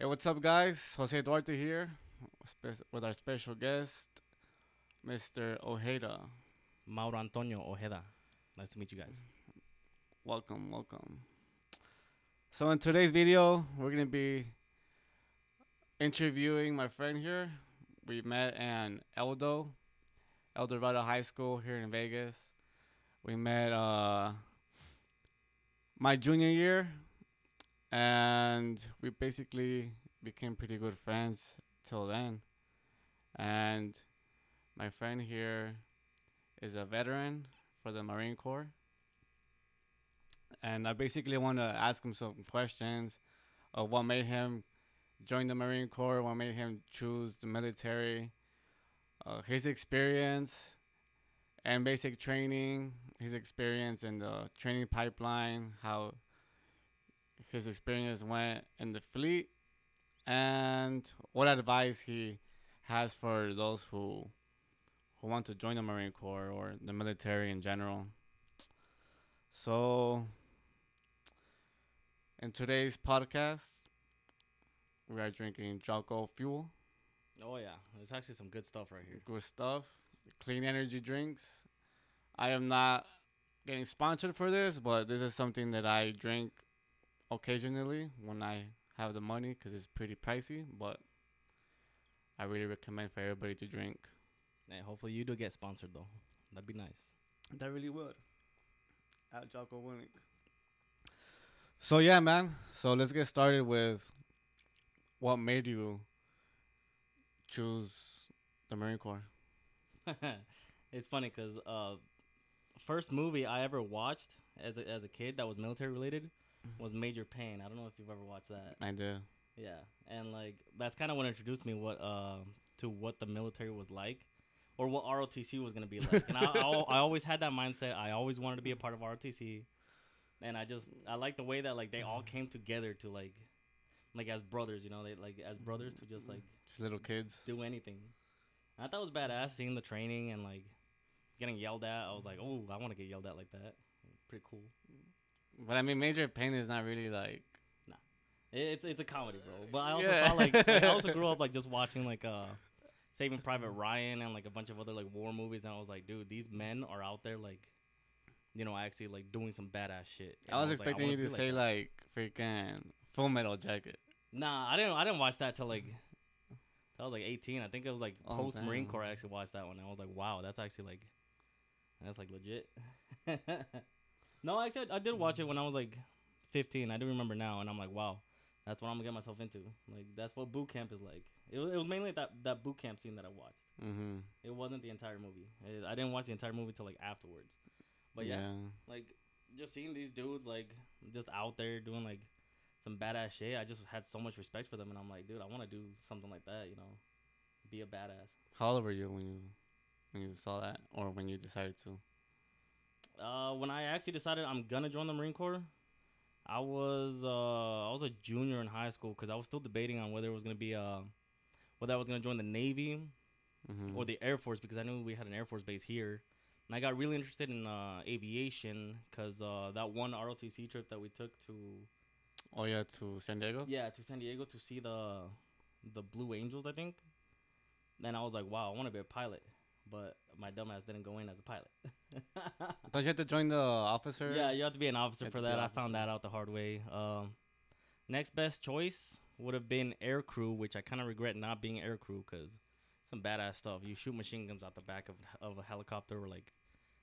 Hey, what's up, guys? Jose Duarte here with our special guest, Mr. Ojeda. Mauro Antonio Ojeda. Nice to meet you guys. Welcome, welcome. So, in today's video, we're going to be interviewing my friend here. We met in Eldo, El Dorado High School here in Vegas. We met uh, my junior year, and we basically became pretty good friends till then. And my friend here is a veteran for the Marine Corps. And I basically want to ask him some questions of what made him join the Marine Corps, what made him choose the military, uh, his experience and basic training, his experience in the training pipeline, how his experience went in the fleet, and what advice he has for those who who want to join the Marine Corps or the military in general. So, in today's podcast, we are drinking Jocko Fuel. Oh yeah, there's actually some good stuff right here. Good stuff. Clean energy drinks. I am not getting sponsored for this, but this is something that I drink occasionally when I have the money because it's pretty pricey, but I really recommend for everybody to drink. And hopefully you do get sponsored though. That'd be nice. That really would. At Jocko Willink. So yeah, man. So let's get started with what made you choose the Marine Corps. it's funny because uh, first movie I ever watched as a, as a kid that was military related was Major Payne. I don't know if you've ever watched that. I do. Yeah, and like that's kind of what introduced me what uh to what the military was like, or what ROTC was gonna be like. and I, I, I always had that mindset. I always wanted to be a part of ROTC, and I just I like the way that like they all came together to like, like as brothers. You know, they like as brothers to just like Just little kids. do anything. And I thought it was badass seeing the training and like getting yelled at. I was like, oh, I want to get yelled at like that. Pretty cool. But I mean, Major Payne is not really like. It's it's a comedy, bro. But I also Yeah. saw like, like, I also grew up like just watching like uh Saving Private Ryan and like a bunch of other like war movies, and I was like, dude, these men are out there like, you know, actually like doing some badass shit. And I was expecting wanna you to say that. like freaking Full Metal Jacket. nah, I didn't I didn't watch that till like. I was like 18. I think it was like Oh, post Marine. Corps. I actually watched that one. And I was like, wow, that's actually like, that's like legit. no, actually, I did watch it when I was like 15. I do remember now, and I'm like, wow, that's what I'm gonna get myself into. Like, that's what boot camp is like. It was, it was mainly that that boot camp scene that I watched. Mm-hmm. It wasn't the entire movie. It- I didn't watch the entire movie till like afterwards. But yeah, like just seeing these dudes like just out there doing like some badass shit. I just had so much respect for them, and I'm like, dude, I want to do something like that. You know, be a badass. How old were you when you when you saw that, or when you decided to? Uh, when I actually decided I'm gonna join the Marine Corps, I was uh I was a junior in high school because I was still debating on whether it was gonna be uh whether I was gonna join the Navy Mm-hmm. or the Air Force because I knew we had an Air Force base here, and I got really interested in uh aviation because uh that one ROTC trip that we took to oh yeah, to San Diego. yeah to San Diego to see the the Blue Angels I think, then I was like wow I want to be a pilot, but my dumbass didn't go in as a pilot. Don't you have to join the officer? Yeah, you have to be an officer for that. I found that out the hard way. Um, next best choice would have been air crew, which I kind of regret not being air crew because some badass stuff. You shoot machine guns out the back of of a helicopter or like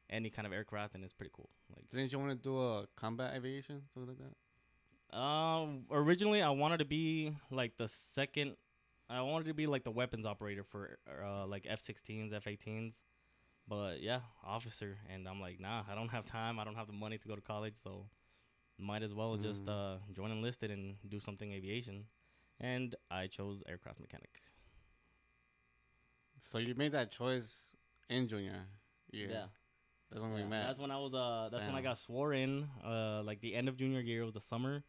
any kind of aircraft, and it's pretty cool. Like, Didn't you want to do a combat aviation, something like that? um, originally I wanted to be like the second. I wanted to be like the weapons operator for uh like F-16s, F-18s. But yeah, officer, and I'm like, nah, I don't have time. I don't have the money to go to college, so might as well just Mm. uh, join enlisted and do something aviation. And I chose aircraft mechanic. So you made that choice in junior year. Yeah, That's when yeah. we met. that's when I was. Uh, that's when I got sworn in. Uh, like the end of junior year was the summer,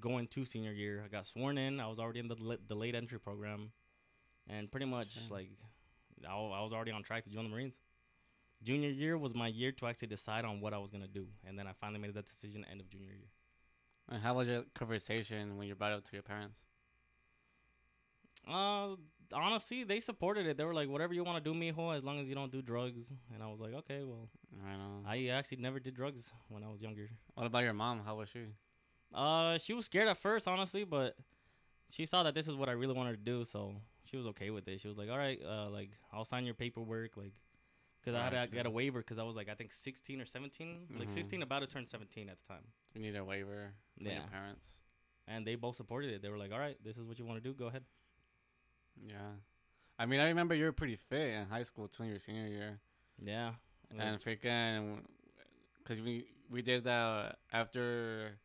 going to senior year. I got sworn in. I was already in the the late entry program, and pretty much Shit. like I, I was already on track to join the Marines. Junior year was my year to actually decide on what I was gonna do, and then I finally made that decision end of junior year. And how was your conversation when you brought it to your parents? Uh, honestly, they supported it. They were like, "Whatever you want to do, mijo, as long as you don't do drugs." And I was like, "Okay, well." I know. I actually never did drugs when I was younger. what about your mom? How was she? Uh, she was scared at first, honestly, but she saw that this is what I really wanted to do, so she was okay with it. She was like, "All right, uh, like I'll sign your paperwork, like." Cause I had to get a waiver because I was like I think 16 or 17, like Mhm. 16, about to turn 17 at the time, You need a waiver from Yeah. your parents. and they both supported it. They were like, "All right, this is what you want to do. Go ahead." Yeah. I mean, I remember you were pretty fit in high school too, in your senior year. Yeah, and, And freaking, because we we did that after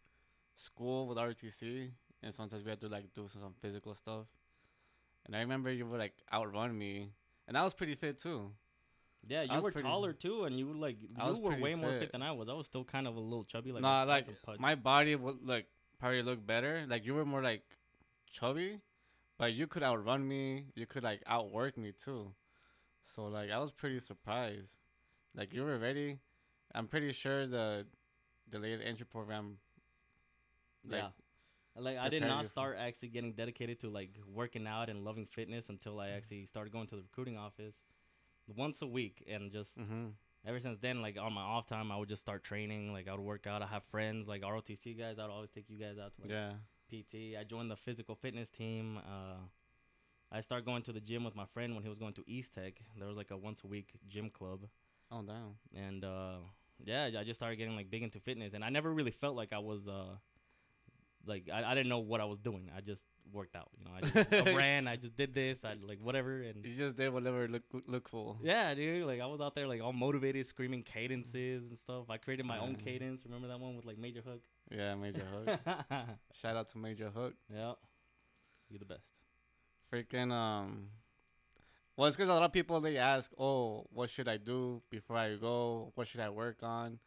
school with RTC, and sometimes we had to like do some physical stuff. And I remember you would like outrun me, and I was pretty fit too. yeah, you were pretty- taller too, and you were like you were way more fit. fit than I was. I was still kind of a little chubby, like nah, like as a pudge. my body would like probably look better. Like you were more like chubby, but you could outrun me. You could like outwork me too. So like I was pretty surprised. Like you were ready. I'm pretty sure the delayed entry program. Like, yeah. Like I did not start actually getting dedicated to like working out and loving fitness until. I actually started going to the recruiting office once a week and just Mm-hmm. ever since then like on my off time I would just start training like I would work out I have friends like ROTC guys I'd always take you guys out to like Yeah. PT I joined the physical fitness team uh I started going to the gym with my friend when he was going to East Tech there was like a once a week gym club Oh damn. and uh yeah i just started getting like big into fitness and i never really felt like i was uh like i, I didn't know what i was doing i just worked out you know i, just, I ran i just did this i like whatever and You just did whatever look look cool. yeah dude like i was out there like all motivated screaming cadences and stuff i created my own cadence remember that one with like major hook Yeah, Major Hook. Shout out to Major Hook. yeah you're the best Freaking um. Well, it's because a lot of people they ask, "Oh, what should I do before I go? What should I work on?"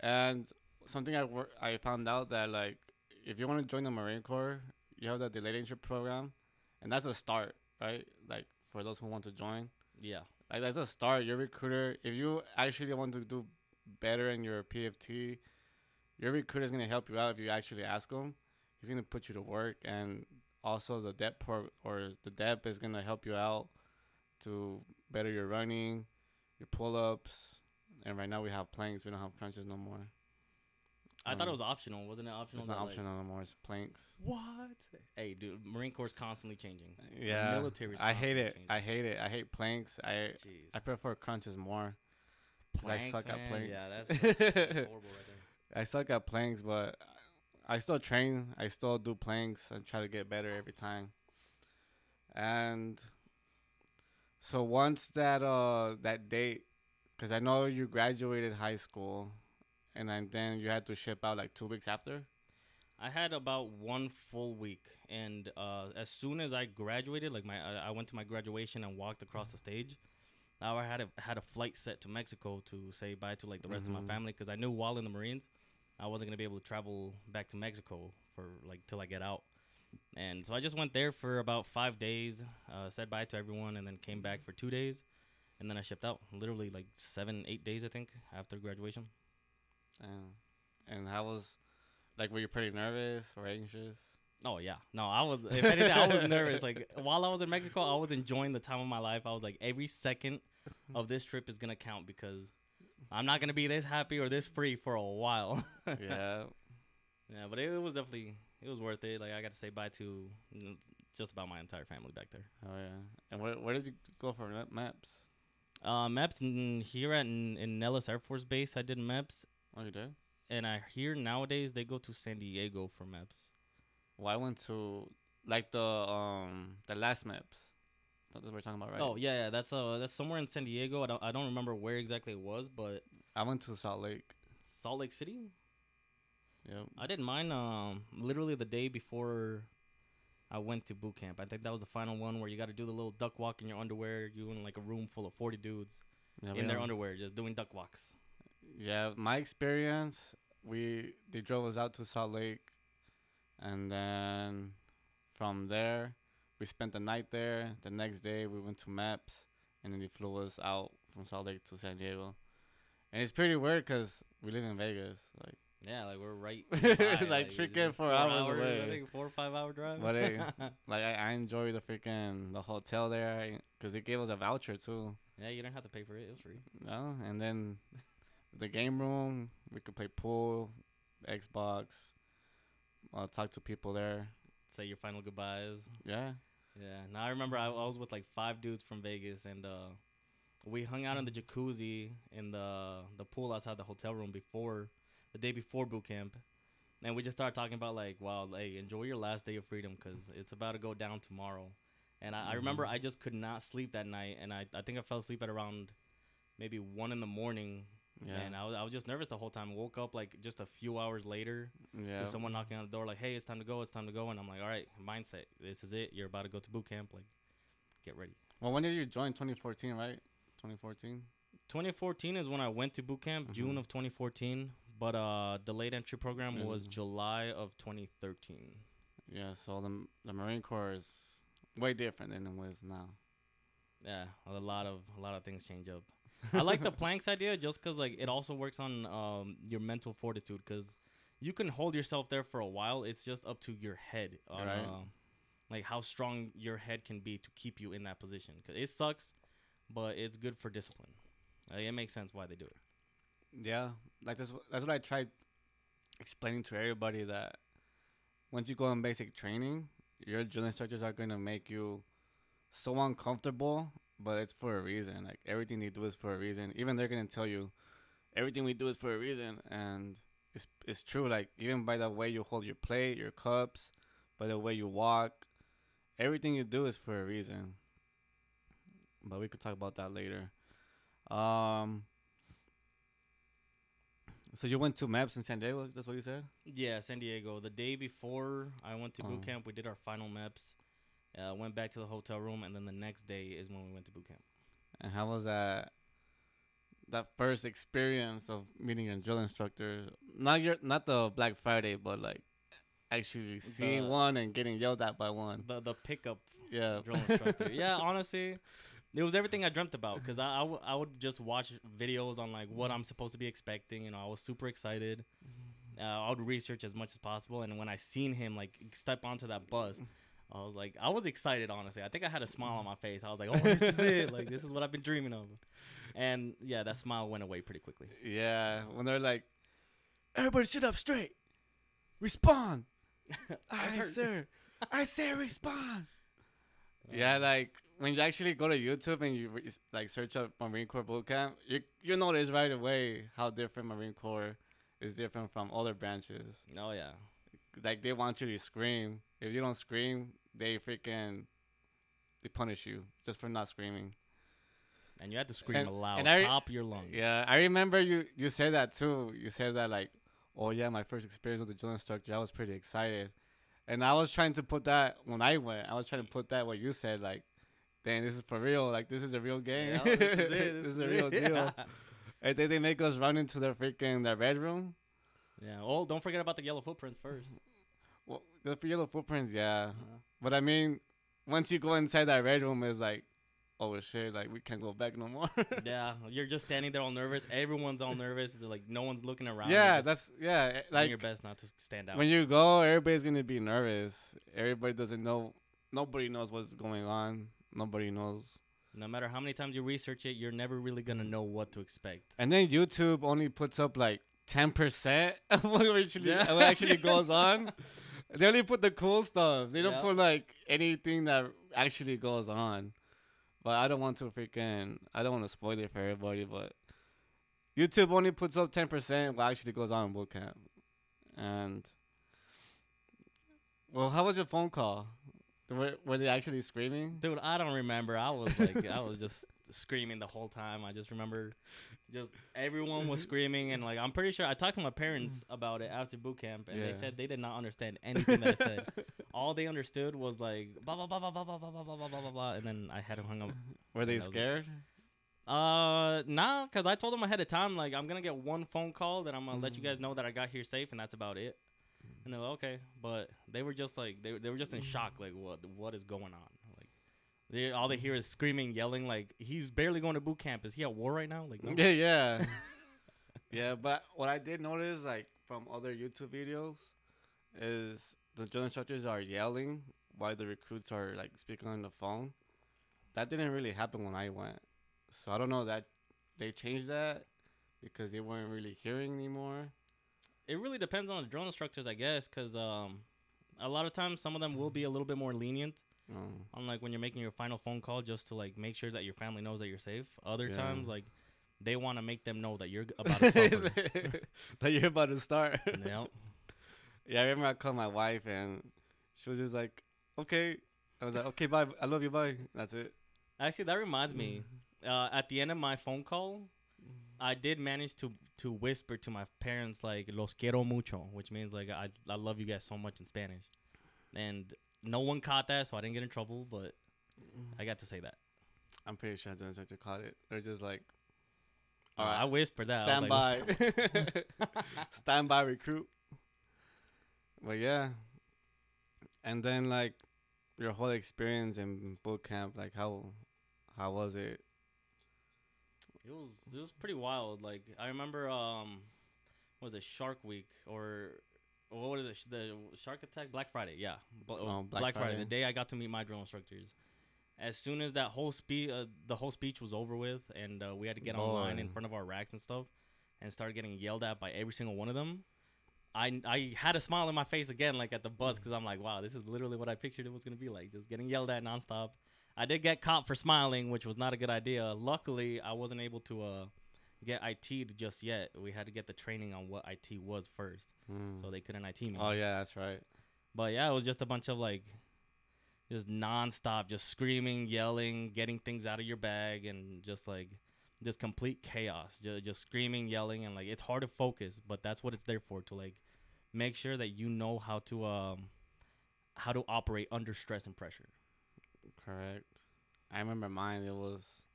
And something I work, I found out that like if you want to join the Marine Corps, you have the delayed entry program, and that's a start, right? Like for those who want to join, yeah like that's a start. Your recruiter, if you actually want to do better in your PFT, your recruiter is gonna help you out if you actually ask him. He's gonna put you to work, and also the DEP pro or the DEP is gonna help you out to better your running, your pull ups, and right now we have planks. We don't have crunches no more. I thought it Um, was optional wasn't it optional It's not that, like- optional no more. It's planks. what hey dude marine corps is constantly changing The Yeah, military's I hate it. changing. I hate it. I hate planks. I Jeez. I prefer crunches more. 'cause I Planks, suck at planks. yeah that's, that's, that's horrible right there I suck at planks, but I still train. I still do planks and try to get better every time. And so once that uh that date, because I know you graduated high school, and then then you had to ship out like two weeks after. I had about one full week, and uh, as soon as I graduated, like my, I went to my graduation and walked across the stage. Now I had a had a flight set to Mexico to say bye to like the rest of Mhm. my family because I knew while in the Marines, I wasn't gonna be able to travel back to Mexico for like till I get out. And so I just went there for about five days, uh, said bye to everyone, and then came back for two days, and then I shipped out. Literally like seven, eight days, I think, after graduation. Damn. And how was, like, were you pretty nervous or anxious? Oh yeah, no, I was. If anything, I was nervous. Like while I was in Mexico, I was enjoying the time of my life. I was like, every second of this trip is gonna count because I'm not gonna be this happy or this free for a while. yeah. yeah, but it, was definitely it was worth it. Like I got to say bye to just about my entire family back there. Oh yeah. And where where did you go for ma- MEPS? Uh, MEPS in, here at in, in Nellis Air Force Base, I did MEPS, Oh, you did. and I hear nowadays they go to San Diego for MEPS. Well, I went to like the um the last MEPS. That's what we're talking about, right? Oh yeah, yeah, that's uh that's somewhere in San Diego. I don't I don't remember where exactly it was, but I went to Salt Lake. Salt Lake City. Yep. I did mine um literally the day before I went to boot camp. I think that was the final one where you got to do the little duck walk in your underwear. You in like a room full of forty dudes Yeah, in their underwear just doing duck walks. Yeah, my experience, we they drove us out to Salt Lake, and then from there we spent the night there. The next day we went to MEPS, and then they flew us out from Salt Lake to San Diego. And it's pretty weird because we live in Vegas. Like Yeah, like we're right. Like, it's freaking just four hours I away. think four or five hour drive. But hey, like I, I enjoy the freaking the hotel there because they gave us a voucher too. yeah, you didn't have to pay for it. It was free. No, and then the game room we could play pool, Xbox, uh, talk to people there. Say your final goodbyes. Yeah, Yeah. Now I remember I, I was with like five dudes from Vegas, and uh, we hung out in the jacuzzi in the the pool outside the hotel room before the day before boot camp, and we just started talking about like, wow, hey, enjoy your last day of freedom because it's about to go down tomorrow. And I, I remember. I just could not sleep that night, and I I think I fell asleep at around maybe one in the morning, yeah, and I was I was just nervous the whole time. Woke up like just a few hours later yeah. to someone knocking on the door like, "Hey, it's time to go. It's time to go." And I'm like, "All right, mindset. This is it. You're about to go to boot camp. Like, get ready." Well, when did you join? 2014, right? 2014. 2014 is when I went to boot camp, June Mhm. of 2014. But uh, the late entry program was Mhm. July of 2013. Yeah. So the the Marine Corps is way different than it was now. Yeah, a lot of a lot of things change up. I like the planks idea just because like it also works on um, your mental fortitude because you can hold yourself there for a while. It's just up to your head on Right. uh, like how strong your head can be to keep you in that position. Cause it sucks, but it's good for discipline. Like, it makes sense why they do it. Yeah, like that's that's what I tried explaining to everybody that once you go on basic training, your drill instructors are gonna make you so uncomfortable, but it's for a reason. Like everything they do is for a reason. Even they're gonna tell you everything we do is for a reason, and it's it's true. Like even by the way you hold your plate, your cups, by the way you walk, everything you do is for a reason. But we could talk about that later. Um. So you went to MEPS in San Diego? That's what you said. Yeah, San Diego. The day before I went to boot Oh. camp, we did our final MEPS. Uh, went back to the hotel room, and then the next day is when we went to boot camp. And how was that? That first experience of meeting a drill instructor, not your, not the Black Friday, but like actually seeing The- one and getting yelled at by one. The the pickup Yeah, drill instructor. yeah, honestly, it was everything I dreamt about because I, I, w- I would just watch videos on like what I'm supposed to be expecting. You know, I was super excited. Uh, I would research as much as possible, and when I seen him like step onto that bus, I was like, I was excited. Honestly, I think I had a smile on my face. I was like, oh, this is it. Like this is what I've been dreaming of. And yeah, that smile went away pretty quickly. yeah. When they're like, everybody sit up straight, respond. I sir, I say respond. Uh, yeah, like when you actually go to YouTube and you re- like search up Marine Corps boot camp, you you notice right away how different Marine Corps is different from other branches. Oh yeah. Like they want you to scream. If you don't scream, they freaking they punish you just for not screaming. And you had to scream And- aloud, and I- top of your lungs. Yeah, I remember you you said that too. You said that like, oh yeah, my first experience with the drill instructor, I was pretty excited, and I was trying to put that when I went. I was trying to put that what you said like, dang, this is for real. Like this is a real game. Yeah, this is it. this is a real deal. And then they make us run into their freaking their bedroom. Yeah. Oh, don't forget about the yellow footprints first. Well, the yellow footprints, yeah. But I mean, once you go inside that red room, it's like, oh shit, like we can't go back no more. yeah, you're just standing there all nervous. Everyone's all nervous. They're like no one's looking around. yeah, that's yeah. Eh, like your best not to stand out. when you go, everybody's gonna be nervous. Everybody doesn't know. Nobody knows what's going on. Nobody knows. no matter how many times you research it, you're never really gonna know what to expect. And then YouTube only puts up like ten percent of what actually Yeah. what actually goes on. They only put the cool stuff. They don't Yeah. put like anything that actually goes on. But I don't want to freaking. I don't want to spoil it for everybody. But YouTube only puts up ten percent what actually goes on in boot camp. And well, how was your phone call? Were, were they actually screaming? Dude, I don't remember. I was like, I was just screaming the whole time. I just remember, just everyone was screaming, and like, I'm pretty sure I talked to my parents about it after boot camp, and Yeah. they said they did not understand anything that I said. All they understood was like blah blah blah blah blah blah blah blah blah blah blah blah, and then I had to hang up. Were they scared? Uh, nah, cause I told them ahead of time like I'm gonna get one phone call that I'm gonna let you Mm. guys know that I got here safe, and that's about it. And they're like, okay, but they were just like they they were just in shock, like what what is going on? They all they hear is screaming, yelling, like he's barely going to boot camp. Is he at war right now? Like, no. Yeah, yeah, yeah. But what I did notice, like from other YouTube videos is the drill instructors are yelling while the recruits are like speaking on the phone. That didn't really happen when I went, so I don't know that they changed that because they weren't really hearing anymore. It really depends on the drill instructors, I guess, because um, a lot of times some of them will be a little bit more lenient Um, on like when you're making your final phone call just to like make sure that your family knows that you're safe. Other Yeah. times, like they want to make them know that you're about to that you're about to start. yep. Yeah, I remember I called my wife and she was just like, "Okay." I was like, "Okay, bye. I love you. Bye." That's it. Actually, that reminds me. Uh, at the end of my phone call, I did manage to to whisper to my parents like "los quiero mucho," which means like I I love you guys so much in Spanish, and no one caught that, so I didn't get in trouble. But I got to say that. I'm pretty sure the instructor caught it. They're just like, Uh, All right. I whispered that. Stand like, by, stand by, recruit. But yeah, and then like your whole experience in boot camp, like how how was it? It was it was pretty wild. Like I remember, um, was it Shark Week or or what is it? The Shark Attack Black Friday. Yeah, Bl- Oh, Black, Black Friday. Friday. The day I got to meet my drill instructors. As soon as that whole speech, uh, the whole speech was over with, and uh, we had to get online in front of our racks and stuff, and started getting yelled at by every single one of them. I I had a smile on my face again, like at the bus, because I'm like, wow, this is literally what I pictured it was gonna be like, just getting yelled at nonstop. I did get caught for smiling, which was not a good idea. Luckily, I wasn't able to uh, get IT'd just yet. We had to get the training on what IT was first, Mm. so they couldn't IT me. oh yeah, that's right. But yeah, it was just a bunch of like, just nonstop, just screaming, yelling, getting things out of your bag, and just like this complete chaos. Just, just screaming, yelling, and like it's hard to focus, but that's what it's there for to like make sure that you know how to um how to operate under stress and pressure. Correct. I remember mine. It was,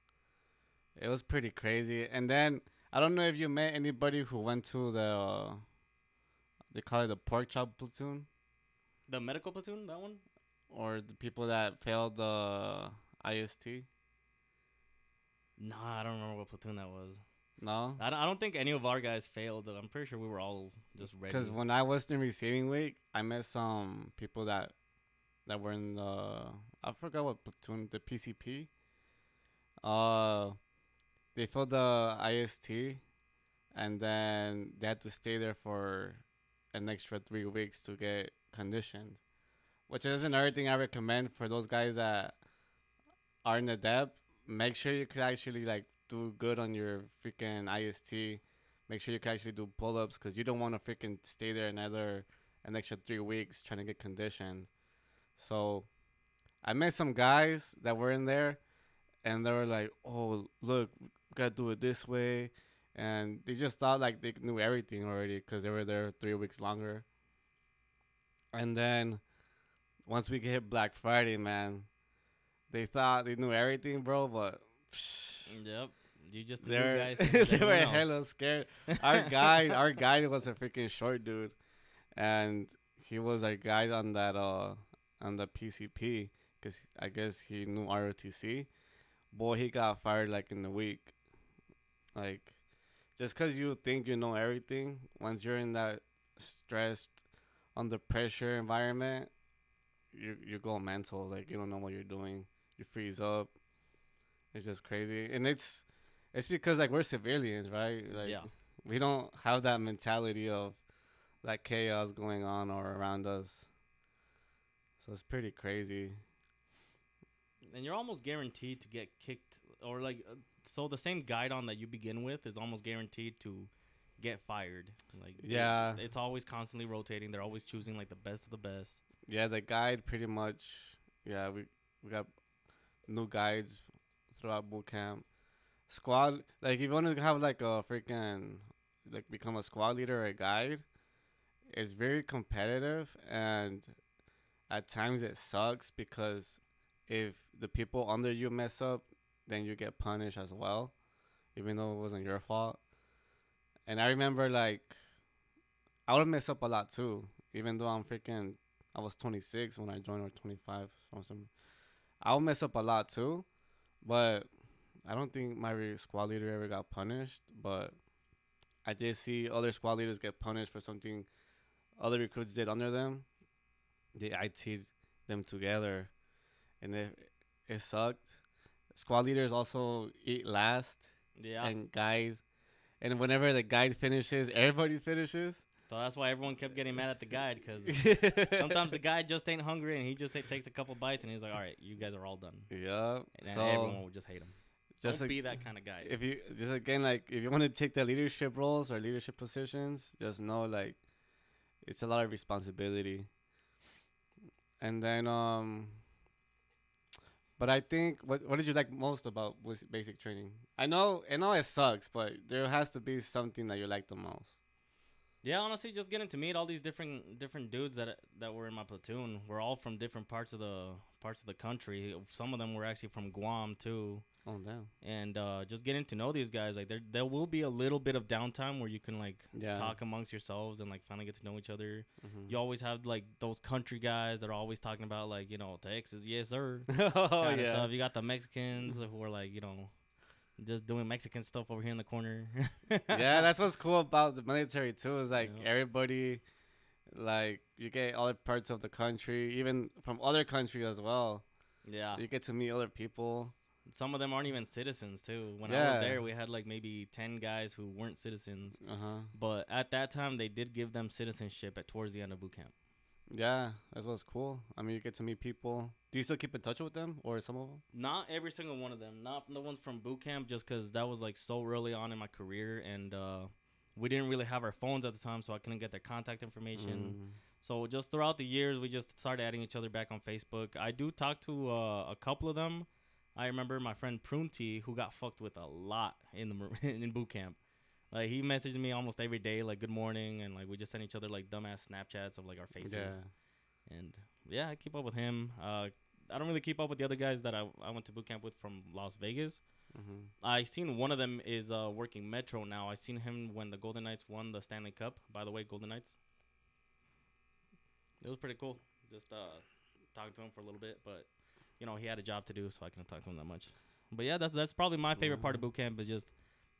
it was pretty crazy. And then I don't know if you met anybody who went to the, uh, they call it the pork chop platoon, The medical platoon, that one. or the people that failed the IST. Nah, I don't remember what platoon that was. No, I don't, I don't think any of our guys failed. I'm pretty sure we were all just ready. because when I was in receiving week, I met some people that that were in the I forgot what platoon, the PCP. Uh, they failed the IST, and then they had to stay there for an extra three weeks to get conditioned, which is another thing I recommend for those guys that are in the DEP. Make sure you could actually like do good on your freaking IST. Make sure you can actually do pull ups because you don't want to freaking stay there another an extra three weeks trying to get conditioned. So I met some guys that were in there and they were like, "Oh, look, gotta do it this way," and they just thought like they knew everything already because they were there three weeks longer. And then once we hit Black Friday, man, they thought they knew everything, bro, but. Yep. You just the guys. they were else. hella scared. Our guide, our guide was a freaking short dude, and he was our guide on that uh on the PCP because I guess he knew ROTC. Boy, he got fired like in a week. Like, just because you think you know everything, once you're in that stressed, under pressure environment, you you go mental. Like you don't know what you're doing. You freeze up. It's just crazy, and it's it's because like we're civilians, right? Like Yeah. we don't have that mentality of like chaos going on or around us. So it's pretty crazy. and you're almost guaranteed to get kicked or like uh, so the same guide on that you begin with is almost guaranteed to get fired like Yeah. it's always constantly rotating they're always choosing like the best of the best Yeah, the guide pretty much. Yeah, we we got new guides throughout boot camp. Squad, like if you want to have like a freaking like become a squad leader or a guide, it's very competitive and at times it sucks because if the people under you mess up, then you get punished as well, even though it wasn't your fault. And I remember like I would mess up a lot too, even though I'm freaking I was 26 when I joined, or 25. Or something. I would mess up a lot too, but I don't think my squad leader ever got punished. But I did see other squad leaders get punished for something other recruits did under them. They IT'd them together, and it it sucked. Squad leaders also eat last Yeah. and guide, and whenever the guide finishes, everybody finishes. so that's why everyone kept getting mad at the guide because sometimes the guy just ain't hungry and he just ta- takes a couple bites and he's like, all right, you guys are all done. yeah. And So everyone would just hate him. just Don't like, be that kind of guy. if you just again like if you want to take the leadership roles or leadership positions, just know like it's a lot of responsibility. And then um but I think what what did you like most about basic training? I know I know it sucks, but there has to be something that you like the most. Yeah, honestly, just getting to meet all these different different dudes that that were in my platoon. We're all from different parts of the parts of the country. Some of them were actually from Guam too, Oh damn. and uh, just getting to know these guys. Like there there will be a little bit of downtime where you can like Yeah. talk amongst yourselves and like finally get to know each other. Mhm. You always have like those country guys that are always talking about like you know Texas, yes sir. oh yeah. stuff. You got the Mexicans who are like you know just doing Mexican stuff over here in the corner. yeah, that's what's cool about the military too. Is like Yeah. everybody, like you get other parts of the country, even from other countries as well. yeah. You get to meet other people. Some of them aren't even citizens too. When I was there, we had like maybe ten guys who weren't citizens, Uh huh. but at that time they did give them citizenship at towards the end of boot camp. Yeah, that's what's cool. I mean, you get to meet people. Do you still keep in touch with them, or some of them? Not every single one of them. Not the ones from boot camp, just because that was like so early on in my career, and uh, we didn't really have our phones at the time, so I couldn't get their contact information. Mm. So just throughout the years, we just started adding each other back on Facebook. I do talk to uh, a couple of them. I remember my friend Prunty, who got fucked with a lot in the in boot camp. Like he messaged me almost every day, like good morning, and like we just sent each other like dumbass Snapchats of like our faces. Yeah. And yeah, I keep up with him. Uh, I don't really keep up with the other guys that I, I went to boot camp with from Las Vegas. hmm I seen one of them is uh, working Metro now. I seen him when the Golden Knights won the Stanley Cup. By the way, Golden Knights. It was pretty cool. Just uh, talking to him for a little bit, but you know he had a job to do, so I couldn't talk to him that much. But yeah, that's that's probably my favorite part of boot camp is just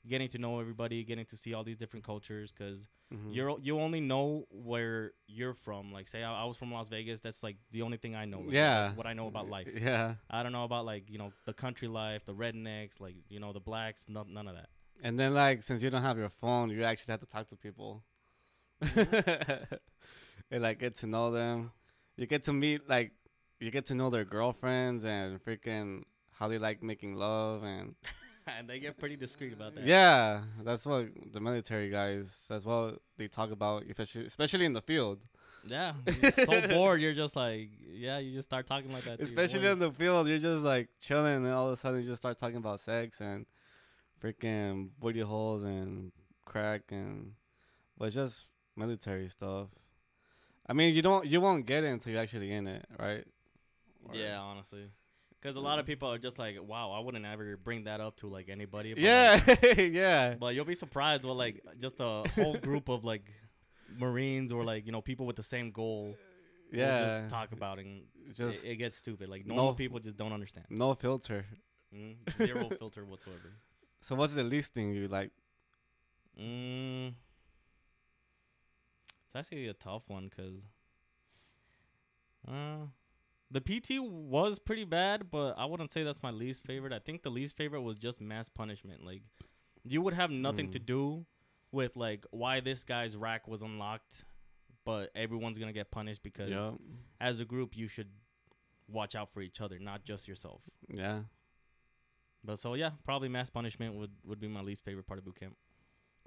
getting to know everybody, getting to see all these different cultures, because hmm you're you only know where you're from. Like, say I, I was from Las Vegas. That's like the only thing I know. Like, Yeah. that's what I know about life. Yeah. I don't know about like you know the country life, the rednecks, like you know the blacks. No, none of that. And then, like, since you don't have your phone, you actually have to talk to people. and like get to know them. You get to meet like you get to know their girlfriends and freaking how they like making love and and they get pretty discreet about that. yeah, that's what the military guys. That's what they talk about, especially especially in the field. Yeah. You're so bored, you're just like, yeah, you just start talking like that. Especially in the field, you're just like chilling, and all of a sudden you just start talking about sex and freaking booty holes and crack and, but it's just military stuff. I mean, you don't, you won't get it until you're actually in it, right? Or- Yeah, honestly. Because a lot of people are just like, wow, I wouldn't ever bring that up to like anybody. But, Yeah, like- yeah. but you'll be surprised with like just a whole group of like Marines or like you know people with the same goal. Yeah. just talk about it and Just it, it gets stupid. Like no- normal people just don't understand. no filter. Mm, zero filter whatsoever. So what's the least thing you like? Mm, it's actually a tough one because uh, the PT was pretty bad, but I wouldn't say that's my least favorite. I think the least favorite was just mass punishment. Like you would have nothing to Mm. do with like why this guy's rack was unlocked, but everyone's gonna get punished because Yeah, as a group you should watch out for each other, not just yourself. yeah. But so yeah, probably mass punishment would would be my least favorite part of boot camp.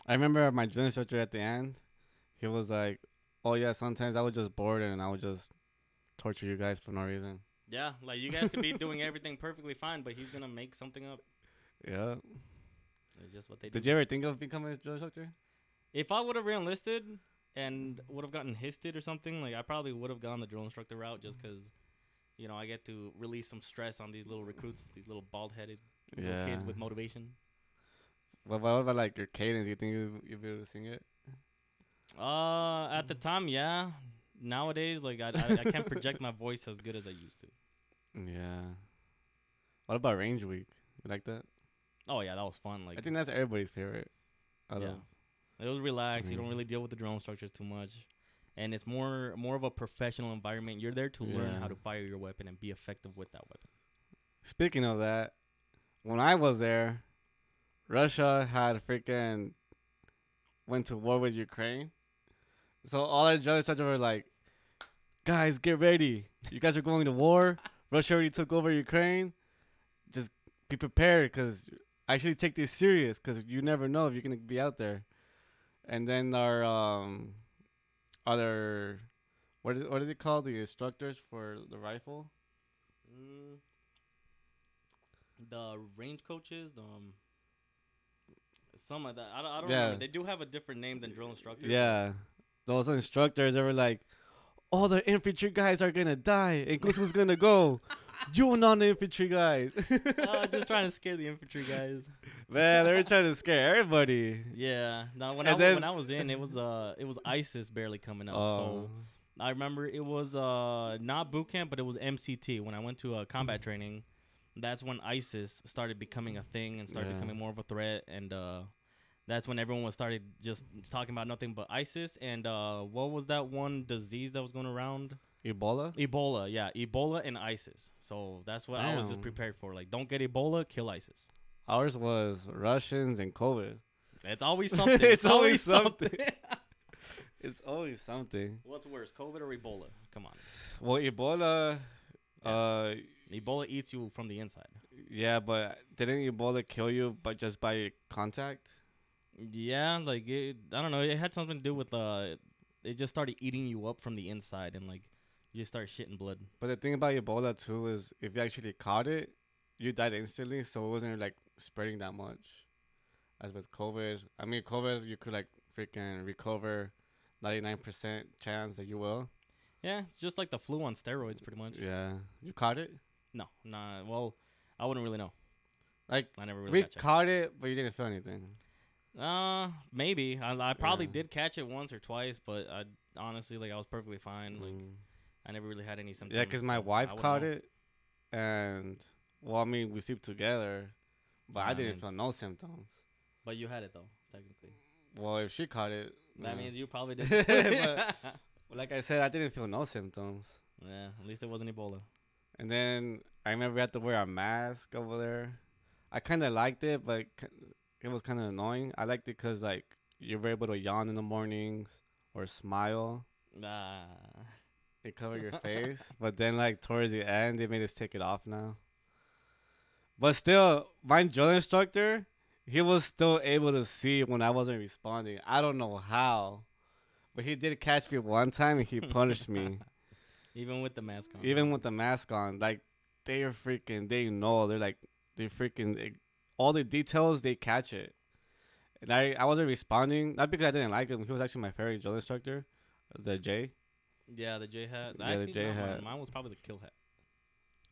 I remember my drill instructor at the end. He was like, "Oh yeah, sometimes I was just bored and I would just torture you guys for no reason." Yeah, like you guys could be doing everything perfectly fine, but he's gonna make something up. Yeah. It's just what they do. Did you ever think of becoming a drill instructor? If I would have re-enlisted and would have gotten histed or something, like I probably would have gone the drill instructor route just because, you know, I get to release some stress on these little recruits, these little bald-headed Yeah. kids with motivation. What, what about like your cadence? You think you you'd be able to sing it? Uh, at the time, yeah. Nowadays, like I, I, I can't project my voice as good as I used to. Yeah. What about range week? You like that? Oh yeah, that was fun. Like I think that's everybody's favorite. Out Yeah. of It was relaxed. You don't really deal with the drill instructors too much, and it's more more of a professional environment. You're there to learn how to fire your weapon and be effective with that weapon. Speaking of that, when I was there, Russia had freaking went to war with Ukraine. So all our judges such were like, guys, get ready. You guys are going to war. Russia already took over Ukraine. Just be prepared because actually take this serious because you never know if you're gonna be out there. And then our um other what is what do they call the instructors for the rifle? Mm. The range coaches, um, some of that. I don't, I don't Yeah. remember. They do have a different name than drill instructors. Yeah, those instructors they were like, all the infantry guys are gonna die, and who's gonna go? You non-infantry guys. uh, just trying to scare the infantry guys. Man, they were trying to scare everybody. Yeah. Now when And I then- when I was in, it was uh it was ISIS barely coming up. Oh, So I remember it was uh not boot camp, but it was MCT when I went to uh, combat training. That's when ISIS started becoming a thing and started Yeah. becoming more of a threat, and uh, that's when everyone was started just talking about nothing but ISIS and uh, what was that one disease that was going around? Ebola. Ebola, yeah, Ebola and ISIS. So that's what I was just prepared for. Like, don't get Ebola, kill ISIS. Ours was Russians and COVID. It's always something. It's always something. It's always something. What's worse, COVID or Ebola? Come on. Well, Ebola. Uh, Ebola eats you from the inside. yeah, but didn't Ebola kill you, but just by contact? Yeah, like it, I don't know. It had something to do with uh, it just started eating you up from the inside, and like you just start shitting blood. But the thing about Ebola too is if you actually caught it, you died instantly, so it wasn't like spreading that much. As with COVID, I mean COVID, you could like freaking recover, ninety nine percent chance that you will. Yeah, it's just like the flu on steroids, pretty much. Yeah, you caught it. No, nah. Well, I wouldn't really know. Like I never really we caught it, but you didn't feel anything. Uh, maybe. I, I probably Yeah. did catch it once or twice, but I honestly like I was perfectly fine. Like Mm. I never really had any symptoms. Yeah, because my wife caught know. it, and well, I mean we sleep together, but I didn't feel no symptoms. But you had it though, technically. Well, if she caught it, That yeah. means you probably did. But- like I said, I didn't feel no symptoms. yeah, at least it wasn't Ebola. And then I remember we had to wear a mask over there. I kind of liked it, but it was kind of annoying. I liked it because like you were able to yawn in the mornings or smile. Nah. It covered your face. But then like towards the end, they made us take it off now. But still, my drill instructor, he was still able to see when I wasn't responding. I don't know how, but he did catch me one time and he punished me. Even with the mask on. even with the mask on, like they are freaking, they know they're like they freaking all the details they catch it. And I I wasn't responding not because I didn't like him. He was actually my favorite drill instructor, the J. Yeah, the J hat. Yeah, the J hat. Mine was probably the kill hat.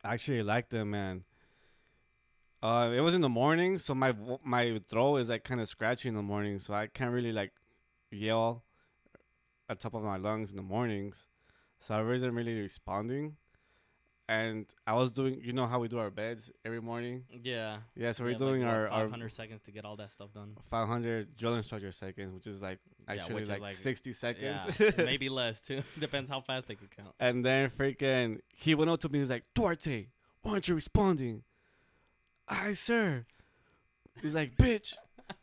I actually liked him, man. Uh, it was in the morning, so my my throat is like kind of scratchy in the morning, so I can't really like yell at top of my lungs in the mornings. So I wasn't really responding, and I was doing, you know how we do our beds every morning. Yeah. Yeah, so We we're like, doing what, our our 500 seconds to get all that stuff done. 500 drill instructor seconds, which is like Yeah, actually is like, like- 60 seconds. Yeah, maybe less too. Depends how fast they can count. and then freaking, he went up to me. He was like, Duarte, why aren't you responding? I sir. He's like, bitch.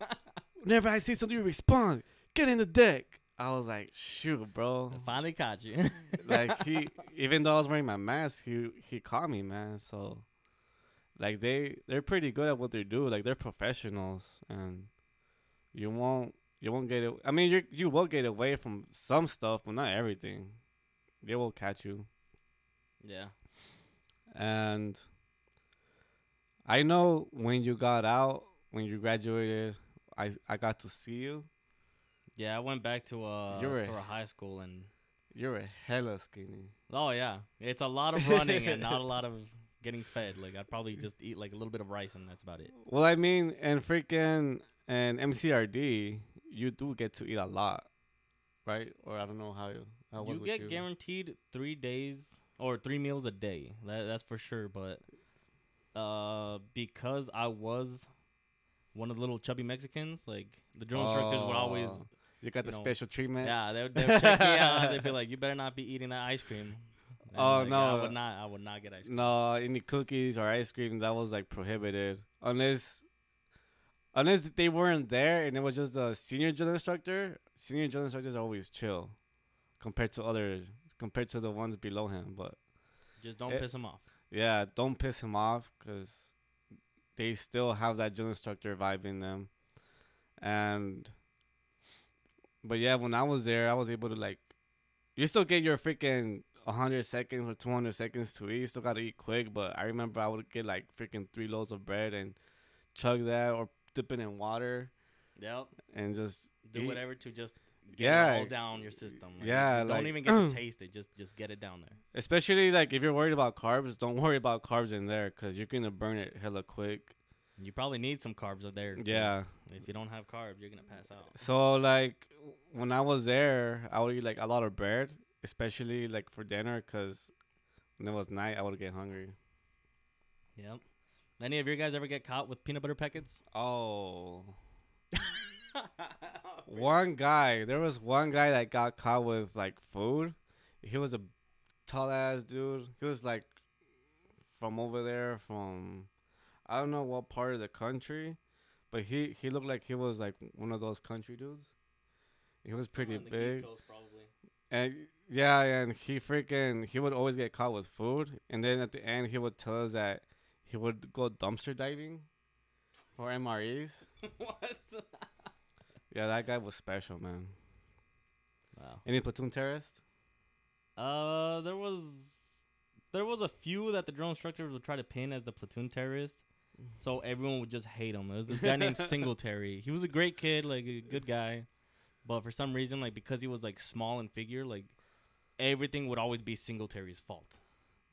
Whenever I say something, you respond. Get in the deck. I was like, shoot, bro. Finally caught you. like he, even though I was wearing my mask, he he caught me, man. So, like they they're pretty good at what they do. Like they're professionals, and you won't you won't get it. I mean, you you will get away from some stuff, but not everything. They will catch you, yeah. and I know when you got out, when you graduated, I I got to see you. Yeah, I went back to uh You were- to a high school and You were hella skinny. oh yeah, it's a lot of running and not a lot of getting fed. Like I'd probably just eat like a little bit of rice and that's about it. Well, I mean, and freaking and MCRD, you do get to eat a lot, right? Or I don't know how you how you get you. guaranteed three days or three meals a day. That that's for sure. But uh, because I was one of the little chubby Mexicans. Like the drill instructors would always, Oh, You got you the know, special treatment. yeah, they would, they would check me out. They'd be like, "You better not be eating that ice cream." And, Oh, like, no. I would not. I would not get ice cream. No, any cookies or ice cream that was like prohibited unless unless they weren't there and it was just a senior drill instructor. Senior drill instructors are always chill compared to other compared to the ones below him. But Just don't Eh. piss him off. yeah, don't piss him off because they still have that drill instructor vibe in them. And but yeah, when I was there, I was able to like you still get your freaking 100 seconds or 200 seconds to eat. You still got to eat quick, but I remember I would get like freaking three loaves of bread and chug that or dip it in water Yep. and just Do eat. whatever to just get Yeah. it all down your system. Like, Yeah, Don't like- even get to taste it. Just just get it down there. Especially like if you're worried about carbs, don't worry about carbs in there because you're gonna burn it hella quick. You probably need some carbs up there. Yeah. If you don't have carbs, you're gonna pass out. So like when I was there, I would eat like a lot of bread, especially like for dinner, cause when it was night, I would get hungry. Yep. Any of your guys ever get caught with peanut butter packets? Oh, one guy. There was one guy that got caught with like food. He was a tall ass dude. He was like from over there, from I don't know what part of the country, but he he looked like he was like one of those country dudes. He was pretty On the East big. Coast, probably. And yeah, and he freaking he would always get caught with food, and then at the end he would tell us that he would go dumpster diving for MREs. what? Yeah, that guy was special, man. Wow. Any platoon terrorist? Uh, there was there was a few that the drill instructors would try to pin as the platoon terrorist, so everyone would just hate him. There was this guy named Singletary. He was a great kid, like a good guy, but for some reason, like because he was like small in figure, like everything would always be Singletary's fault.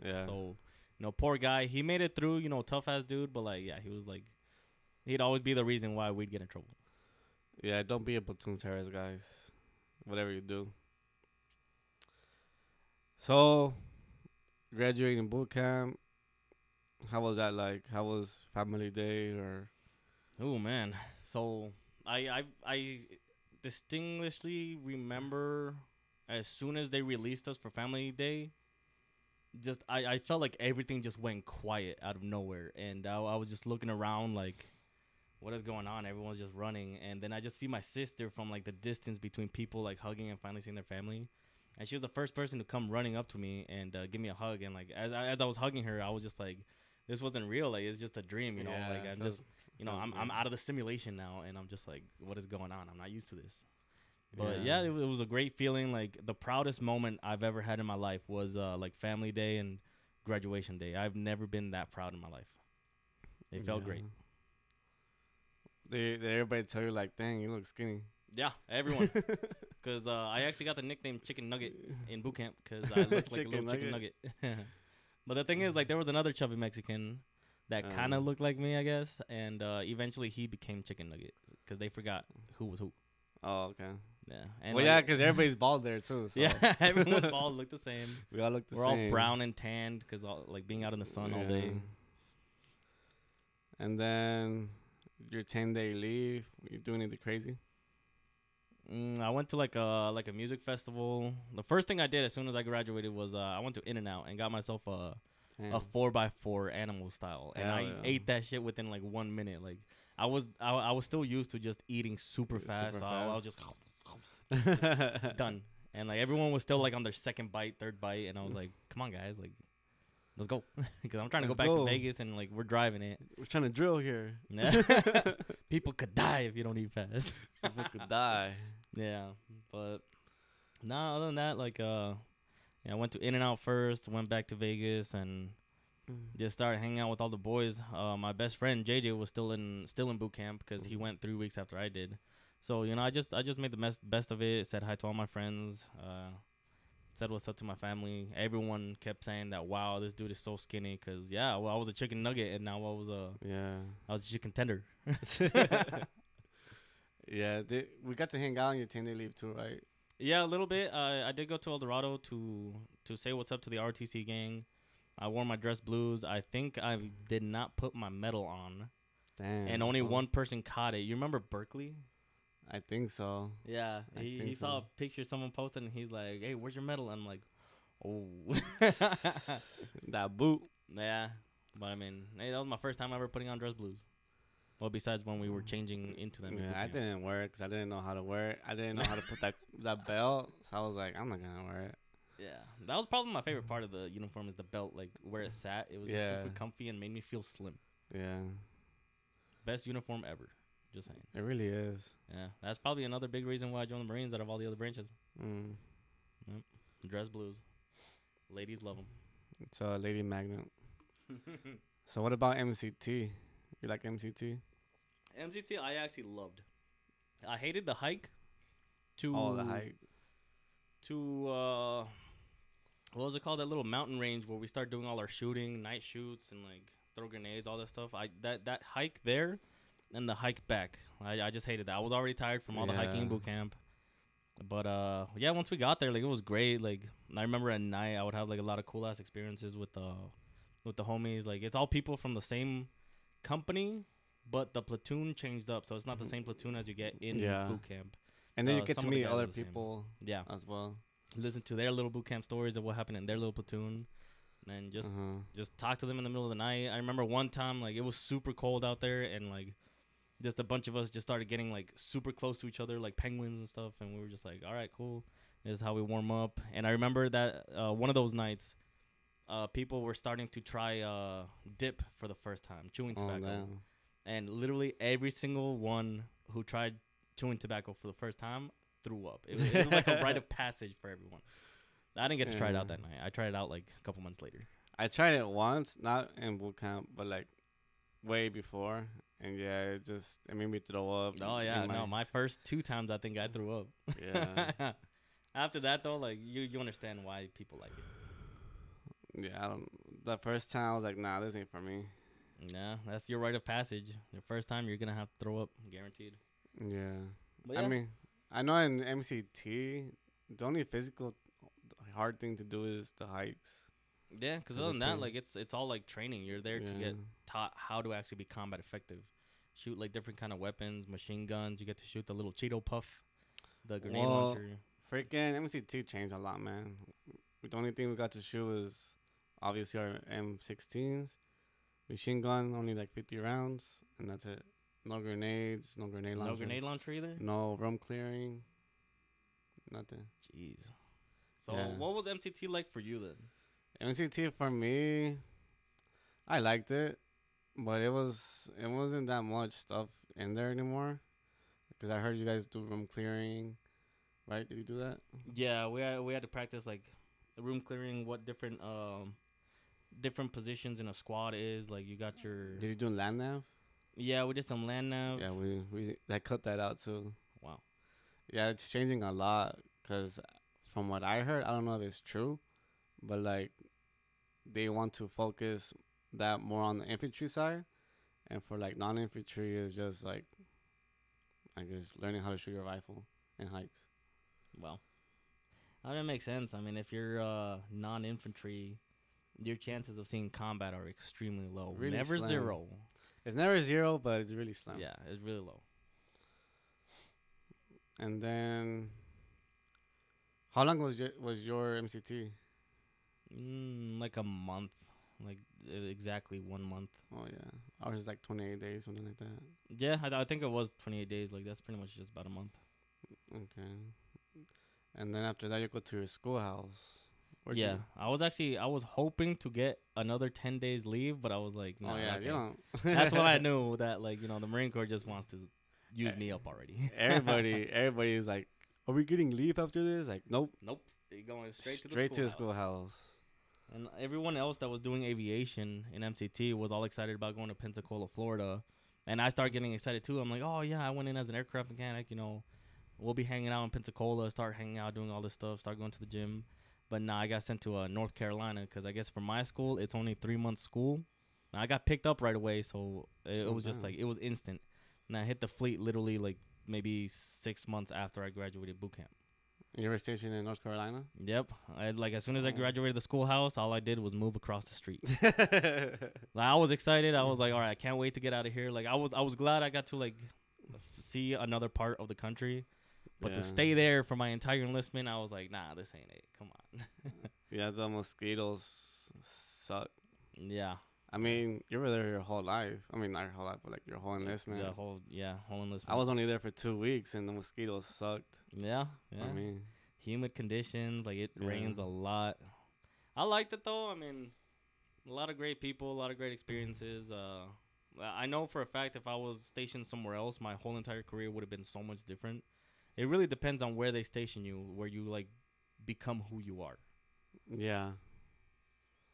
Yeah. So, you know, poor guy. He made it through, you know, tough ass dude, but like, yeah, he was like, he'd always be the reason why we'd get in trouble. yeah, don't be a platoon terrorist, guys. Whatever you do. So, graduating boot camp. How was that like? How was family day or? Oh man. So I I I distinctly remember as soon as they released us for Family Day, just I, I felt like everything just went quiet out of nowhere, and I, I was just looking around like, what is going on? Everyone's just running, and then I just see my sister from like the distance between people like hugging and finally seeing their family. And she was the first person to come running up to me and uh, give me a hug. And like as as I was hugging her, I was just like, "This wasn't real. Like it's just a dream, you know. Yeah, like I'm feels- just you know, I'm I'm out of the simulation now, and I'm just like, what is going on? I'm not used to this. But yeah, it, it was a great feeling. Like the proudest moment I've ever had in my life was uh, like family day and graduation day. I've never been that proud in my life. It felt great. They, they everybody tell you like, dang, you look skinny. Yeah, everyone. Because uh, I actually got the nickname Chicken Nugget in boot camp because I looked like a Chicken little chicken nugget. but the thing is, like, there was another chubby Mexican that kind of Um. looked like me, I guess, and uh, eventually he became Chicken Nugget because they forgot who was who. Oh, okay. Yeah. And well, yeah, like- because everybody's bald there too. So yeah, everyone's bald looked the same. we all look the We're same. all brown and tanned because like being out in the sun all day. Yeah. And then your ten day leave. You do anything crazy? Mm, I went to like a like a music festival. The first thing I did as soon as I graduated was uh, I went to In and Out and got myself a a four x four animal style, and Hell I yeah. ate that shit within like one minute. Like I was I, I was still used to just eating super Super fast. so I was just done, and like everyone was still like on their second bite, third bite, and I was like, come on guys, like. Let's go, because I'm trying to Let's go back go. to Vegas and like we're driving it. We're trying to drill here. People could die if you don't eat fast. People could die. Yeah, but no, other than that, like uh, yeah, I went to In and Out first, went back to Vegas, and just started hanging out with all the boys. Uh, my best friend JJ was still in still in boot camp because he went three weeks after I did. So you know, I just I just made the best best of it. Said hi to all my friends. Uh, said what's up to my family. Everyone kept saying that wow, this dude is so skinny. Cause yeah, well, I was a chicken nugget, and now I was a Yeah. I was a chicken tender. yeah. They, we got to hang out on your ten day leave too, right? Yeah, a little bit. Uh, I did go to El Dorado to to say what's up to the RTC gang. I wore my dress blues. I think I did not put my medal on. Damn. and only oh, one person caught it. You remember Berkeley? I think so. Yeah, I he, he saw a so. picture someone posted, and he's like, "Hey, where's your medal?" And I'm like, "Oh, that boot. yeah." But I mean, hey, that was my first time ever putting on dress blues. Well, besides when we were mm. changing into them. Yeah, I didn't wear it because I didn't know how to wear it. I didn't know how to put that that belt, so I was like, I'm not gonna wear it. Yeah, that was probably my favorite part of the uniform is the belt, like where it sat. It was just super comfy and made me feel slim. Yeah, Best uniform ever. Just saying. it really is. Yeah, that's probably another big reason why I joined the Marines out of all the other branches. Mm. Dress blues, ladies love them. It's a lady magnet. So what about MCT? You like MCT? MCT, I actually loved. I hated the hike. To Oh, the hike. to uh, what was it called? That little mountain range where we start doing all our shooting, night shoots, and like throw grenades, all that stuff. I that that hike there, and the hike back. I I just hated that. I was already tired from all the hiking boot camp. But uh, yeah, once we got there, like it was great. Like I remember at night, I would have like a lot of cool ass experiences with the with the homies. Like it's all people from the same company, but the platoon changed up, so it's not the same platoon as you get in Yeah. boot camp. And then uh, you get to some of the meet other the same. people Yeah, as well. listen to their little boot camp stories of what happened in their little platoon, and just uh-huh. just talk to them in the middle of the night. I remember one time like it was super cold out there, and like just a bunch of us just started getting like super close to each other, like penguins and stuff, and we were just like, all right, cool. This is how we warm up. And I remember that uh, one of those nights, uh, people were starting to try uh, dip for the first time, chewing Oh, tobacco, damn. and literally every single one who tried chewing tobacco for the first time threw up. It was, it was like a rite of passage for everyone. I didn't get to try it out that night. I tried it out like a couple months later. I tried it once, not in boot camp, but like way before, and yeah, it just it made me throw up. Oh yeah, no, my first two times I think I threw up. yeah, After that though, like you you understand why people like it. yeah. I don't. The first time I was like, nah, this ain't for me. Yeah, that's your rite of passage. Your first time you're gonna have to throw up, guaranteed. Yeah. But I mean, I know in MCT, the only physical hard thing to do is the hikes. Yeah, because other than that, like it's it's all like training. You're there to get taught how to actually be combat effective. Shoot like different kind of weapons, machine guns. You get to shoot the little Cheeto puff, the grenade Well, launcher. Freaking MCT changed a lot, man. The only thing we got to shoot was obviously our M16s, machine gun, only like 50 rounds, and that's it. No grenades, no grenade launcher, No grenade launcher either. no room clearing, nothing. Jeez. So Yeah. what was MCT like for you then? MCT for me, I liked it, but it was it wasn't that much stuff in there anymore. Because I heard you guys do room clearing, right? Did you do that? Yeah, we had, we had to practice like room clearing, what different um different positions in a squad is. Like you got your Did you do land nav? yeah, we did some land nav. Yeah, we we I cut that out too. Wow. Yeah, it's changing a lot because from what I heard, I don't know if it's true, but like they want to focus that more on the infantry side, and for like non-infantry is just like I guess learning how to shoot your rifle and hikes. Well, I mean, it makes sense. I mean, if you're uh, non-infantry, your chances of seeing combat are extremely low. Really Never slim. zero. It's never zero, but it's really slim. Yeah, it's really low. And then, how long was your was your MCT? Mm, like a month, like exactly one month. Oh yeah, ours is like twenty eight days, something like that. Yeah, I, th- I think it was 28 days. Like that's pretty much just about a month. Okay. And then after that, you go to your schoolhouse. Where'd yeah, You, I was actually I was hoping to get another 10 days leave, but I was like, no, oh yeah, okay. you don't. that's when I knew that like you know the Marine Corps just wants to use me up already. everybody, everybody is like, "Are we getting leave after this?" Like, nope. nope, you're going straight to the Straight to the schoolhouse. And everyone else that was doing aviation in MCT was all excited about going to Pensacola, Florida. And I started getting excited too. I'm like, oh yeah, I went in as an aircraft mechanic. You know, we'll be hanging out in Pensacola, start hanging out, doing all this stuff, start going to the gym. But nah, I got sent to uh, North Carolina because I guess for my school it's only three months school. And I got picked up right away, so it, it Oh, was just like it was instant. And I hit the fleet literally like maybe six months after I graduated boot camp. You were stationed in North Carolina. Yep. I like as soon as I Oh. graduated the schoolhouse, all I did was move across the street. Like, I was excited. I was like, all right, I can't wait to get out of here. Like I was I was glad I got to like see another part of the country. But Yeah. to stay there for my entire enlistment, I was like, nah, this ain't it. Come on. Yeah, the mosquitoes suck. yeah. I mean, you were there your whole life. I mean, not your whole life, but like your whole enlistment. The whole yeah, whole enlistment. I was only there for two weeks, and the mosquitoes sucked. Yeah, yeah. I mean, Humid conditions, like it Yeah. rains a lot. I liked it though. I mean, a lot of great people, a lot of great experiences. Uh, I I know for a fact if I was stationed somewhere else, my whole entire career would have been so much different. It really depends on where they station you, where you like become who you are. yeah,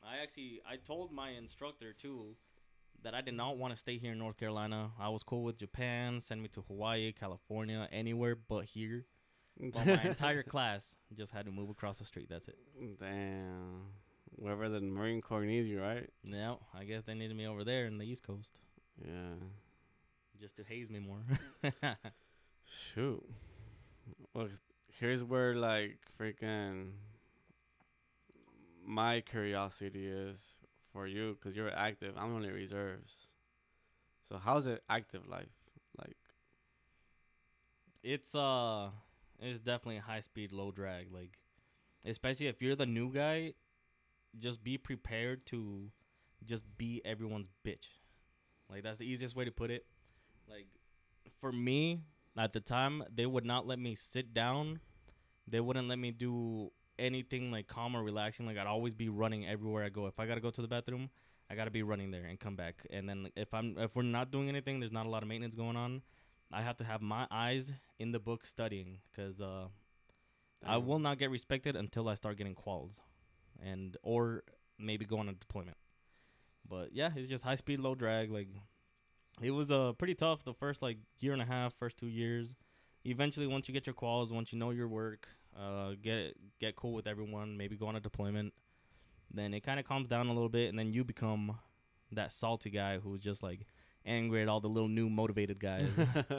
I actually I told my instructor too that I did not want to stay here in North Carolina. I was cool with Japan, send me to Hawaii, California, anywhere but here. But my entire class just had to move across the street. That's it. Damn. Wherever the Marine Corps needs you, right? Yeah, I guess they needed me over there in the East Coast Yeah. just to haze me more. Shoot. Well, here's where like freaking my curiosity is for you, cause you're active. I'm only reserves. So how's it active life like? it's uh, it's definitely high speed, low drag. Like, especially if you're the new guy, just be prepared to just be everyone's bitch. Like that's the easiest way to put it. Like, for me at the time, they would not let me sit down. They wouldn't let me do anything like calm or relaxing. Like I'd always be running everywhere I go. If I gotta go to the bathroom, I gotta be running there and come back. And then if I'm if we're not doing anything, there's not a lot of maintenance going on. I have to have my eyes in the book studying because uh, I will not get respected until I start getting quals, and or maybe go on a deployment. But yeah, it's just high speed, low drag. Like it was uh pretty tough the first like year and a half, first two years. Eventually, once you get your quals, once you know your work, uh, get get cool with everyone, maybe go on a deployment, then it kind of calms down a little bit, and then you become that salty guy who's just like angry at all the little new motivated guys,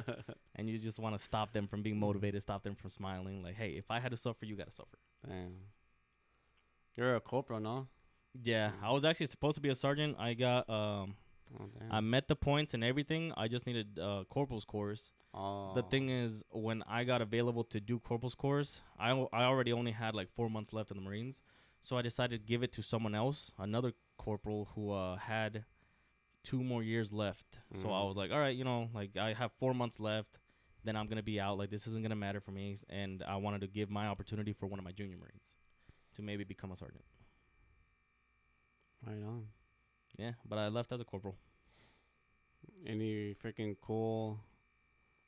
and you just want to stop them from being motivated, stop them from smiling. Like, hey, if I had to suffer, you gotta suffer. Damn. You're a corporal, no? Yeah, I was actually supposed to be a sergeant. I got um, Oh. I met the points and everything. I just needed uh corporal's course. oh. The thing is, when I got available to do corporal's course, I, I already only had like four months left in the Marines, so I decided to give it to someone else, another corporal who uh, had two more years left. So I Mhm. was like, all right, you know, like I have four months left, then I'm gonna be out. Like this isn't gonna matter for me, and I wanted to give my opportunity for one of my junior Marines to maybe become a sergeant. Right on. Yeah, but I left as a corporal. Any freaking cool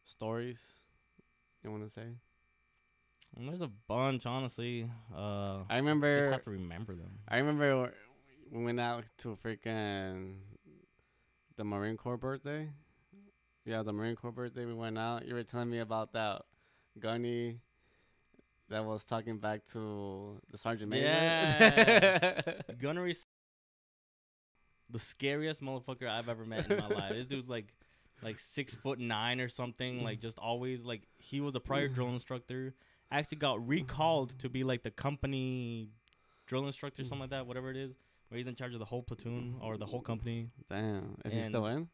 stories you want to say? And there's a bunch, honestly. Uh, I remember. just have to remember them. I remember we went out to freaking the Marine Corps birthday. Yeah, the Marine Corps birthday. We went out. You were telling me about that gunny that was talking back to the sergeant major. Yeah. Gunnery, the scariest motherfucker I've ever met in my life. This dude's like, like six foot nine or something. Like just always like he was a prior drill instructor. Actually got recalled to be like the company drill instructor, something like that, whatever it is, where he's in charge of the whole platoon or the whole company. Damn. Is he still in?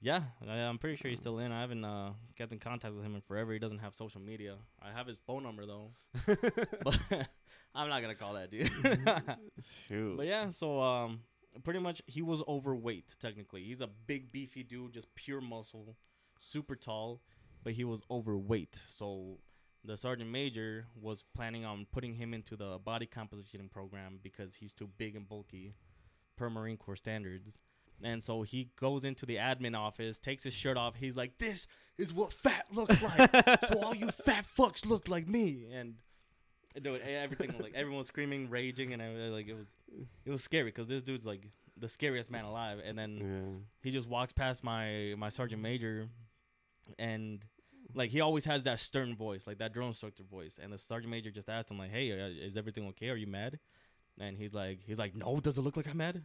Yeah, I, I'm pretty sure he's still in. I haven't uh, kept in contact with him in forever. He doesn't have social media. I have his phone number though, but I'm not gonna call that dude. Shoot. But yeah, so um, pretty much he was overweight. Technically, he's a big beefy dude, just pure muscle, super tall, but he was overweight. So the sergeant major was planning on putting him into the body composition program because he's too big and bulky, per Marine Corps standards. And so he goes into the admin office, takes his shirt off. He's like, "This is what fat looks like. so all you fat fucks look like me." And dude, everything like everyone was screaming, raging, and I, like it was it was scary because this dude's like the scariest man alive. And then yeah. he just walks past my my sergeant major, and like he always has that stern voice, like that drill instructor voice. And the sergeant major just asked him like, "Hey, uh, is everything okay? Are you mad?" And he's like, he's like, "No, does it look like I'm mad?"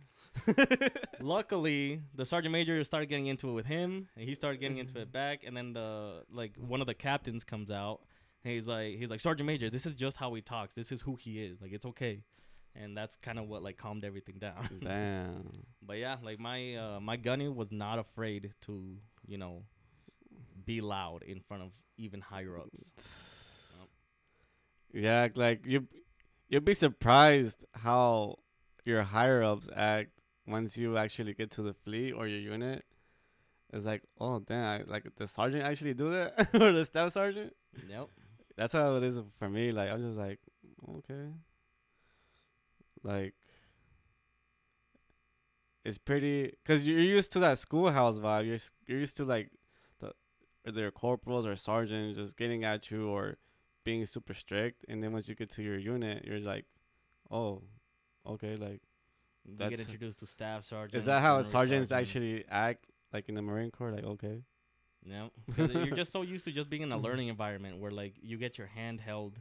Luckily, the sergeant major started getting into it with him, and he started getting into it back. And then the like one of the captains comes out, And he's like, he's like Sergeant Major. This is just how he talks. This is who he is. Like it's okay, and that's kind of what like calmed everything down. Damn. but yeah, like my uh, my gunny was not afraid to you know be loud in front of even higher ups. Yeah, like you, you'd be surprised how your higher ups act once you actually get to the fleet or your unit. It's like, oh damn, I, like the sergeant actually do that or the staff sergeant. Yep. That's how it is for me. Like I'm just like, okay. Like it's pretty because you're used to that schoolhouse vibe. You're you're used to like the either corporals or sergeants just getting at you or being super strict, and then once you get to your unit, you're like, oh, okay, like You get introduced to staff sergeants. is that how sergeants sergeants. actually act like in the Marine Corps? Like okay, No, you're just so used to just being in a learning environment where like you get your hand held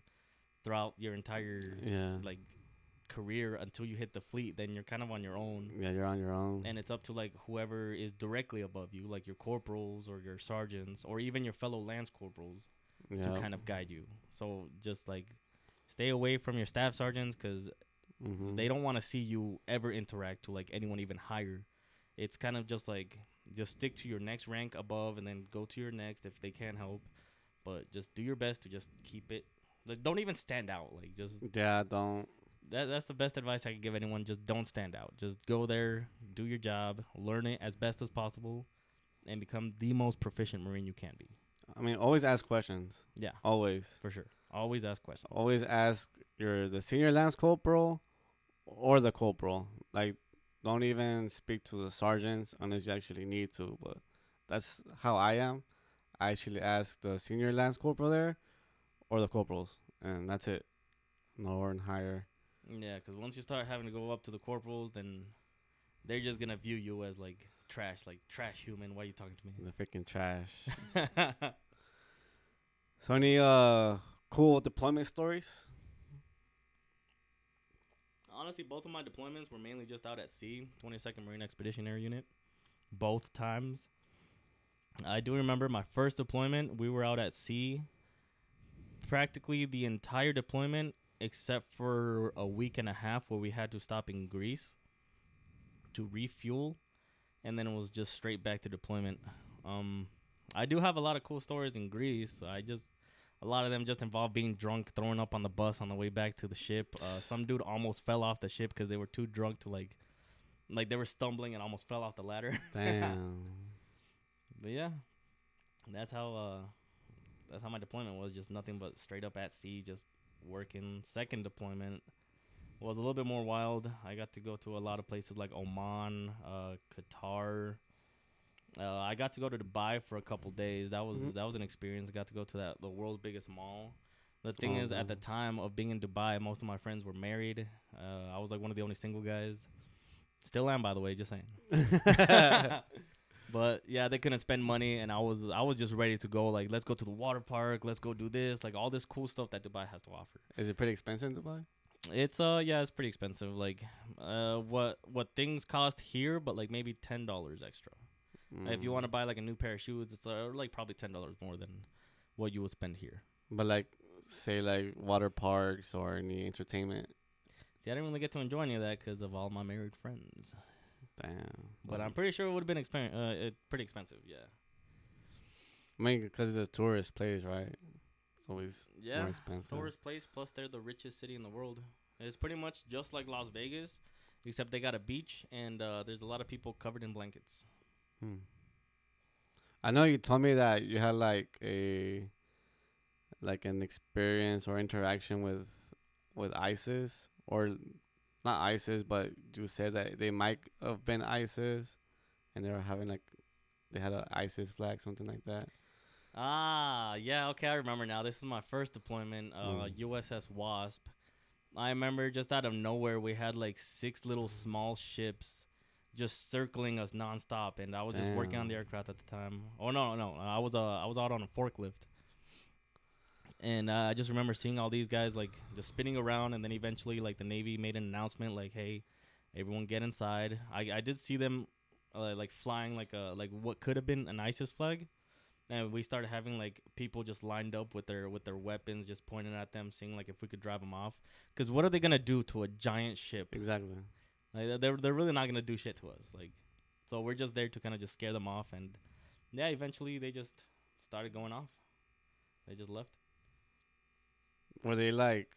throughout your entire yeah, like career until you hit the fleet. Then you're kind of on your own, yeah, you're on your own. and it's up to like whoever is directly above you, like your corporals or your sergeants or even your fellow lance corporals, yeah, to kind of guide you. So just like stay away from your staff sergeants because mm-hmm. they don't want to see you ever interact to like anyone even higher. It's kind of just like just stick to your next rank above and then go to your next if they can help. But just do your best to just keep it. Like don't even stand out. Like just Yeah, don't. That that's the best advice I could give anyone. Just don't stand out. Just go there, do your job, learn it as best as possible, and become the most proficient marine you can be. I mean, always ask questions. Yeah, Always. for sure. Always ask questions. always ask your the senior lance corporal or the corporal. Like, don't even speak to the sergeants unless you actually need to. But that's how I am. I actually ask the senior lance corporal there or the corporals, and that's it. Lower and higher. Yeah, because once you start having to go up to the corporals, then they're just gonna view you as like trash, like trash human. Why are you talking to me? The freaking trash. so any uh cool deployment stories? Honestly, both of my deployments were mainly just out at sea, 22nd Marine Expeditionary Unit. Both times. I do remember my first deployment, we were out at sea practically the entire deployment except for a week and a half where we had to stop in Greece to refuel and then it was just straight back to deployment. Um I do have a lot of cool stories in Greece. I just a lot of them just involve being drunk, throwing up on the bus on the way back to the ship. Uh, some dude almost fell off the ship because they were too drunk to like, like they were stumbling and almost fell off the ladder. Damn. But yeah, that's how uh, that's how my deployment was. Just nothing but straight up at sea, just working. Second deployment was a little bit more wild. I got to go to a lot of places like Oman, uh, Qatar. Uh, I got to go to Dubai for a couple days. That was Mhm. that was an experience. I got to go to that the world's biggest mall. The thing Oh, is, at the time of being in Dubai, most of my friends were married. Uh, I was like one of the only single guys. Still am, by the way. Just saying. but yeah, they couldn't spend money, and I was I was just ready to go. Like, let's go to the water park. Let's go do this. Like all this cool stuff that Dubai has to offer. Is it pretty expensive in Dubai? It's uh yeah, it's pretty expensive. Like uh what what things cost here, but like maybe ten dollars extra. If you Mm. want to buy like a new pair of shoes, it's uh, like probably ten dollars more than what you would spend here. But like, say like water parks or any entertainment. See, I didn't really get to enjoy any of that because of all my married friends. Damn. But I'm pretty sure it would have been expen- uh, it, pretty expensive. Yeah. I mean, because it's a tourist place, right? It's always Yeah. more expensive. Tourist place. Plus, they're the richest city in the world. It's pretty much just like Las Vegas, except they got a beach and uh, there's a lot of people covered in blankets. Hmm. I know you told me that you had like a like an experience or interaction with with ISIS or not ISIS, but you said that they might have been ISIS, and they were having like they had a ISIS flag, something like that. Ah, yeah, okay, I remember now. This is my first deployment, uh, Mm. USS Wasp. I remember just out of nowhere, we had like six little small ships just circling us nonstop, and I was just working on the aircraft at the time. Oh no, no, I was uh, I was out on a forklift, and uh, I just remember seeing all these guys like just spinning around, and then eventually like the Navy made an announcement like, "Hey, everyone get inside." I I did see them uh, like flying like a like what could have been an ISIS flag and we started having like people just lined up with their with their weapons, just pointing at them, seeing like if we could drive them off. Because what are they gonna do to a giant ship? Exactly. Like they're they're really not gonna do shit to us. Like, so we're just there to kind of just scare them off, and yeah, eventually they just started going off. They just left. Were they like,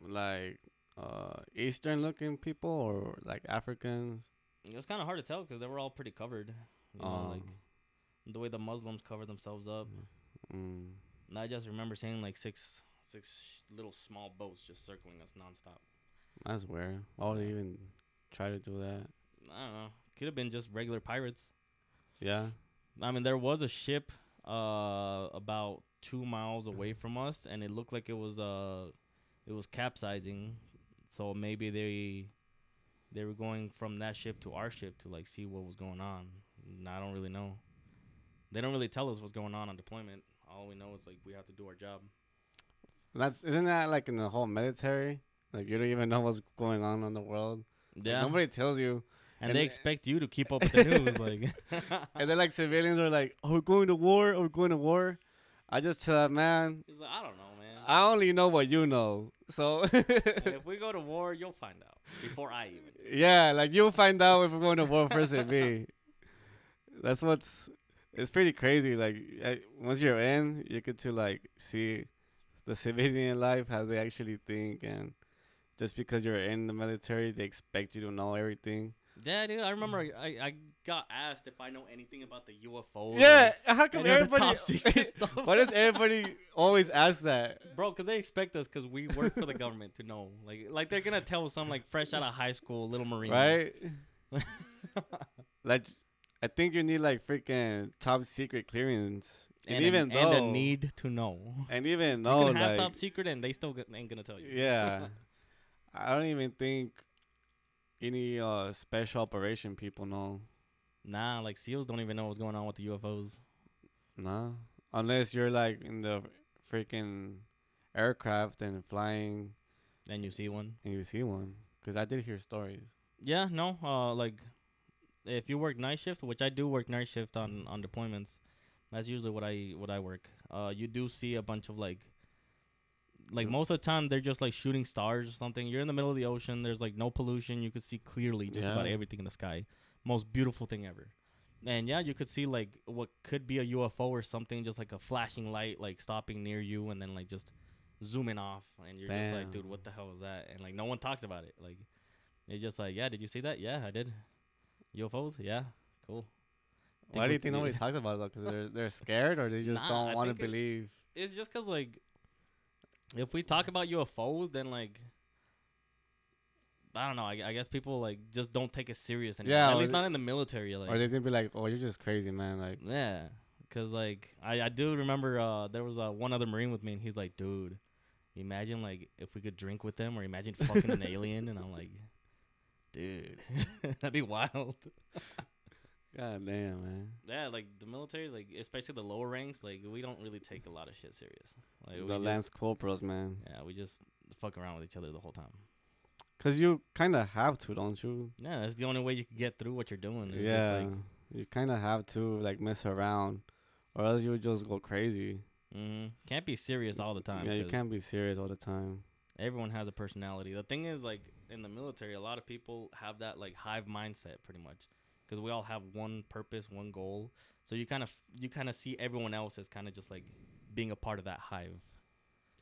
like, uh, Eastern looking people or like Africans? It was kind of hard to tell because they were all pretty covered. You know, Um, like the way the Muslims cover themselves up. mm, And I just remember seeing like six six little small boats just circling us nonstop. that's weird. Why would they even try to do that? I don't know. Could have been just regular pirates. Yeah. I mean, there was a ship uh about two miles away from us, and it looked like it was uh it was capsizing. So maybe they they were going from that ship to our ship to like see what was going on. I don't really know. They don't really tell us what's going on on deployment. All we know is like we have to do our job. That's isn't that like in the whole military? Like you don't even know what's going on in the world. Like, Yeah, nobody tells you. and, and they it- expect you to keep up with the news. Like, And then like civilians are like, "Oh, we're going to war. Oh, we're going to war." I just tell that man, He's like, I don't know, man. I only know what you know. So if we go to war, you'll find out before I even. yeah, like you'll find out if we're going to war first with me. That's what's. It's pretty crazy. Like I, once you're in, you get to like see the civilian life, how they actually think, and just because you're in the military, they expect you to know everything. Yeah, dude. I remember I, I got asked if I know anything about the UFO. Yeah, how come any of the everybody? why does everybody always ask that? bro? Because they expect us because we work for the government to know. Like, like they're gonna tell some like fresh out of high school little marine, Right? Like, I think you need like freaking top secret clearance, and, and, even a, though, and a need to know. and even you though, can have like, top secret, and they still g- ain't gonna tell you. yeah, I don't even think any uh special operation people know. nah, like SEALs don't even know what's going on with the UFOs. Nah, unless you're like in the freaking aircraft and flying, Then you see one. and you see one. Cause I did hear stories. Yeah, no. Uh, like if you work night shift, which I do work night shift on on deployments, that's usually what I what I work. Uh, you do see a bunch of like, like most of the time they're just like shooting stars or something. You're in the middle of the ocean. There's like no pollution. You could see clearly just about everything in the sky. Most beautiful thing ever. And yeah, you could see like what could be a UFO or something, just like a flashing light, like stopping near you, and then like just zooming off, and you're just like, dude, what the hell is that? And like no one talks about it. Like it's just like, yeah, did you see that? Yeah, I did. UFOs? Yeah, cool. Why do you think nobody talks about it? though? Cause they're they're scared, or they just Nah, don't want to believe. It's just cause like, if we talk about UFOs, then like. I don't know. I, I guess people like just don't take it serious anymore. Yeah, at least they- not in the military. Like, or they think be like, "Oh, you're just crazy, man." Like, Yeah, cause like I I do remember uh there was uh, one other marine with me and he's like, dude, imagine like if we could drink with them or imagine fucking an alien and I'm like, dude, that'd be wild. God damn, man. Yeah, like the military, like especially the lower ranks, like we don't really take a lot of shit serious. Like we the just, Lance Corporals, man. yeah, we just fuck around with each other the whole time. Cause you kind of have to, don't you? Yeah, that's the only way you can get through what you're doing. Is yeah, just like, you kind of have to like mess around, or else you would just go crazy. hmm can't be serious all the time. yeah, you can't be serious all the time. everyone has a personality. The thing is, like in the military, a lot of people have that like hive mindset, pretty much, because we all have one purpose, one goal. So you kind of you kind of see everyone else as kind of just like being a part of that hive.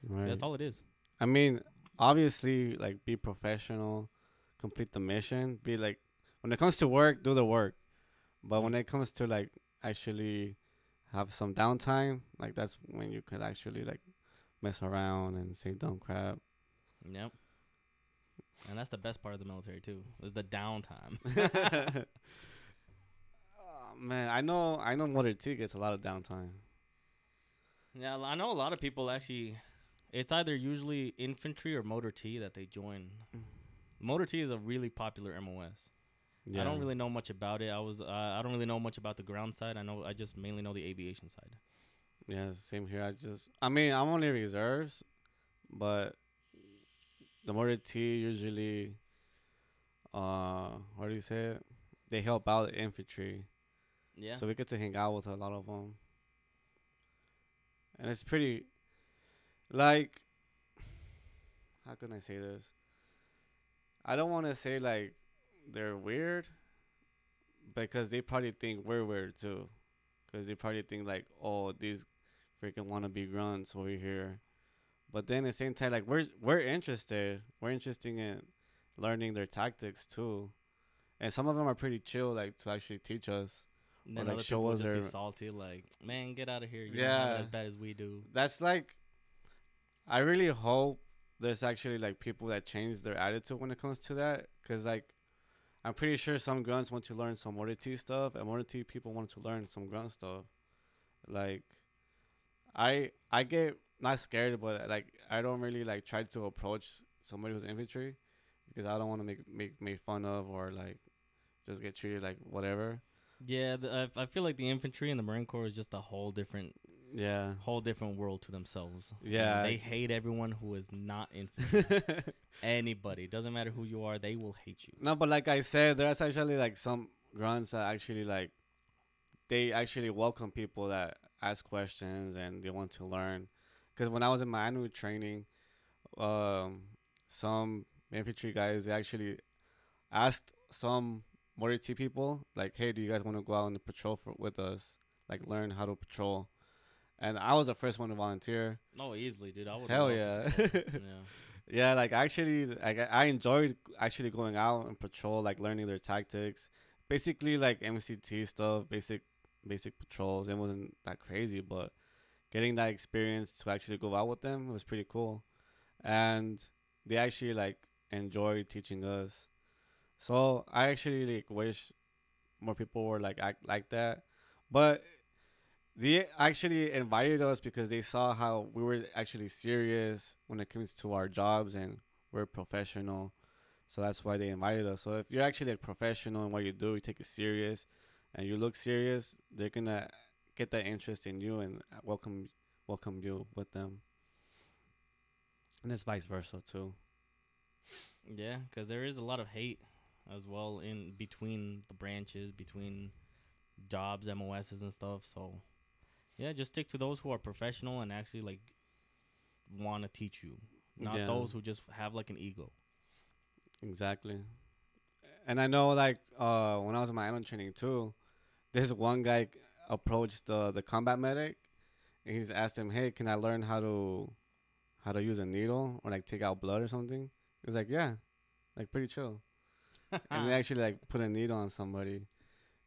Right. That's all it is. I mean, obviously, like be professional, complete the mission. Be like, when it comes to work, do the work. But when it comes to like actually have some downtime, like that's when you could actually like mess around and say dumb crap. Yep. And that's the best part of the military too. Is the downtime. man, I know, I know. Motor T gets a lot of downtime. yeah, I know a lot of people actually. It's either usually infantry or motor T that they join. Motor T is a really popular MOS. Yeah. I don't really know much about it. I was uh, I don't really know much about the ground side. I know I just mainly know the aviation side. Yeah, same here. I just, I mean, I'm only reserves, but the Motor T usually, uh, what do you say? They help out the infantry, Yeah. so we get to hang out with a lot of them. and it's pretty, like, how can I say this? I don't want to say like they're weird, because they probably think we're weird too, because they probably think like, oh, these freaking wannabe grunts over here. But then at the same time, like we're we're interested. We're interested in learning their tactics too, and some of them are pretty chill, like to actually teach us. And then like, other show us their- salty, like, man, get out of here. You don't have it Yeah. as bad as we do. That's like, I really hope there's actually like people that change their attitude when it comes to that, cause like, I'm pretty sure some grunts want to learn some Motor T stuff, and Motor T people want to learn some grunt stuff. Like, I I get not scared, but like I don't really like try to approach somebody who's infantry, because I don't want to make make made fun of or like just get treated like whatever. Yeah, the, I, I feel like the infantry and the Marine Corps is just a whole different, Yeah. whole different world to themselves. And Yeah. they hate everyone who is not infantry. Anybody, doesn't matter who you are, they will hate you. No, but like I said, there's actually like some grunts that actually like they actually welcome people that ask questions and they want to learn. Because when I was in my annual training, um, some infantry guys they actually asked some Motor T people like, "Hey, do you guys want to go out on the patrol for, with us? Like, learn how to patrol?" And I was the first one to volunteer. Oh, easily, dude. I would. Hell yeah. yeah. Yeah, like actually, like I I enjoyed actually going out and patrol, like learning their tactics, basically like MCT stuff, basic basic patrols. It wasn't that crazy, but getting that experience to actually go out with them was pretty cool, and they actually like enjoyed teaching us. So I actually like wish more people were like act like that, but they actually invited us because they saw how we were actually serious when it comes to our jobs and we're professional. So that's why they invited us. So if you're actually a professional in what you do, you take it serious and you look serious, they're gonna get that interest in you and welcome welcome you with them. And it's vice versa too. Yeah, because there is a lot of hate as well in between the branches, between jobs, MOSs, and stuff. So, yeah, just stick to those who are professional and actually like want to teach you, not Yeah. those who just have like an ego. Exactly. And I know, like, uh, when I was in my island training too, this one guy approached the the combat medic, and he just asked him, "Hey, can I learn how to how to use a needle or like take out blood or something?" He was like, "Yeah, like pretty chill." and they actually like put a needle on somebody.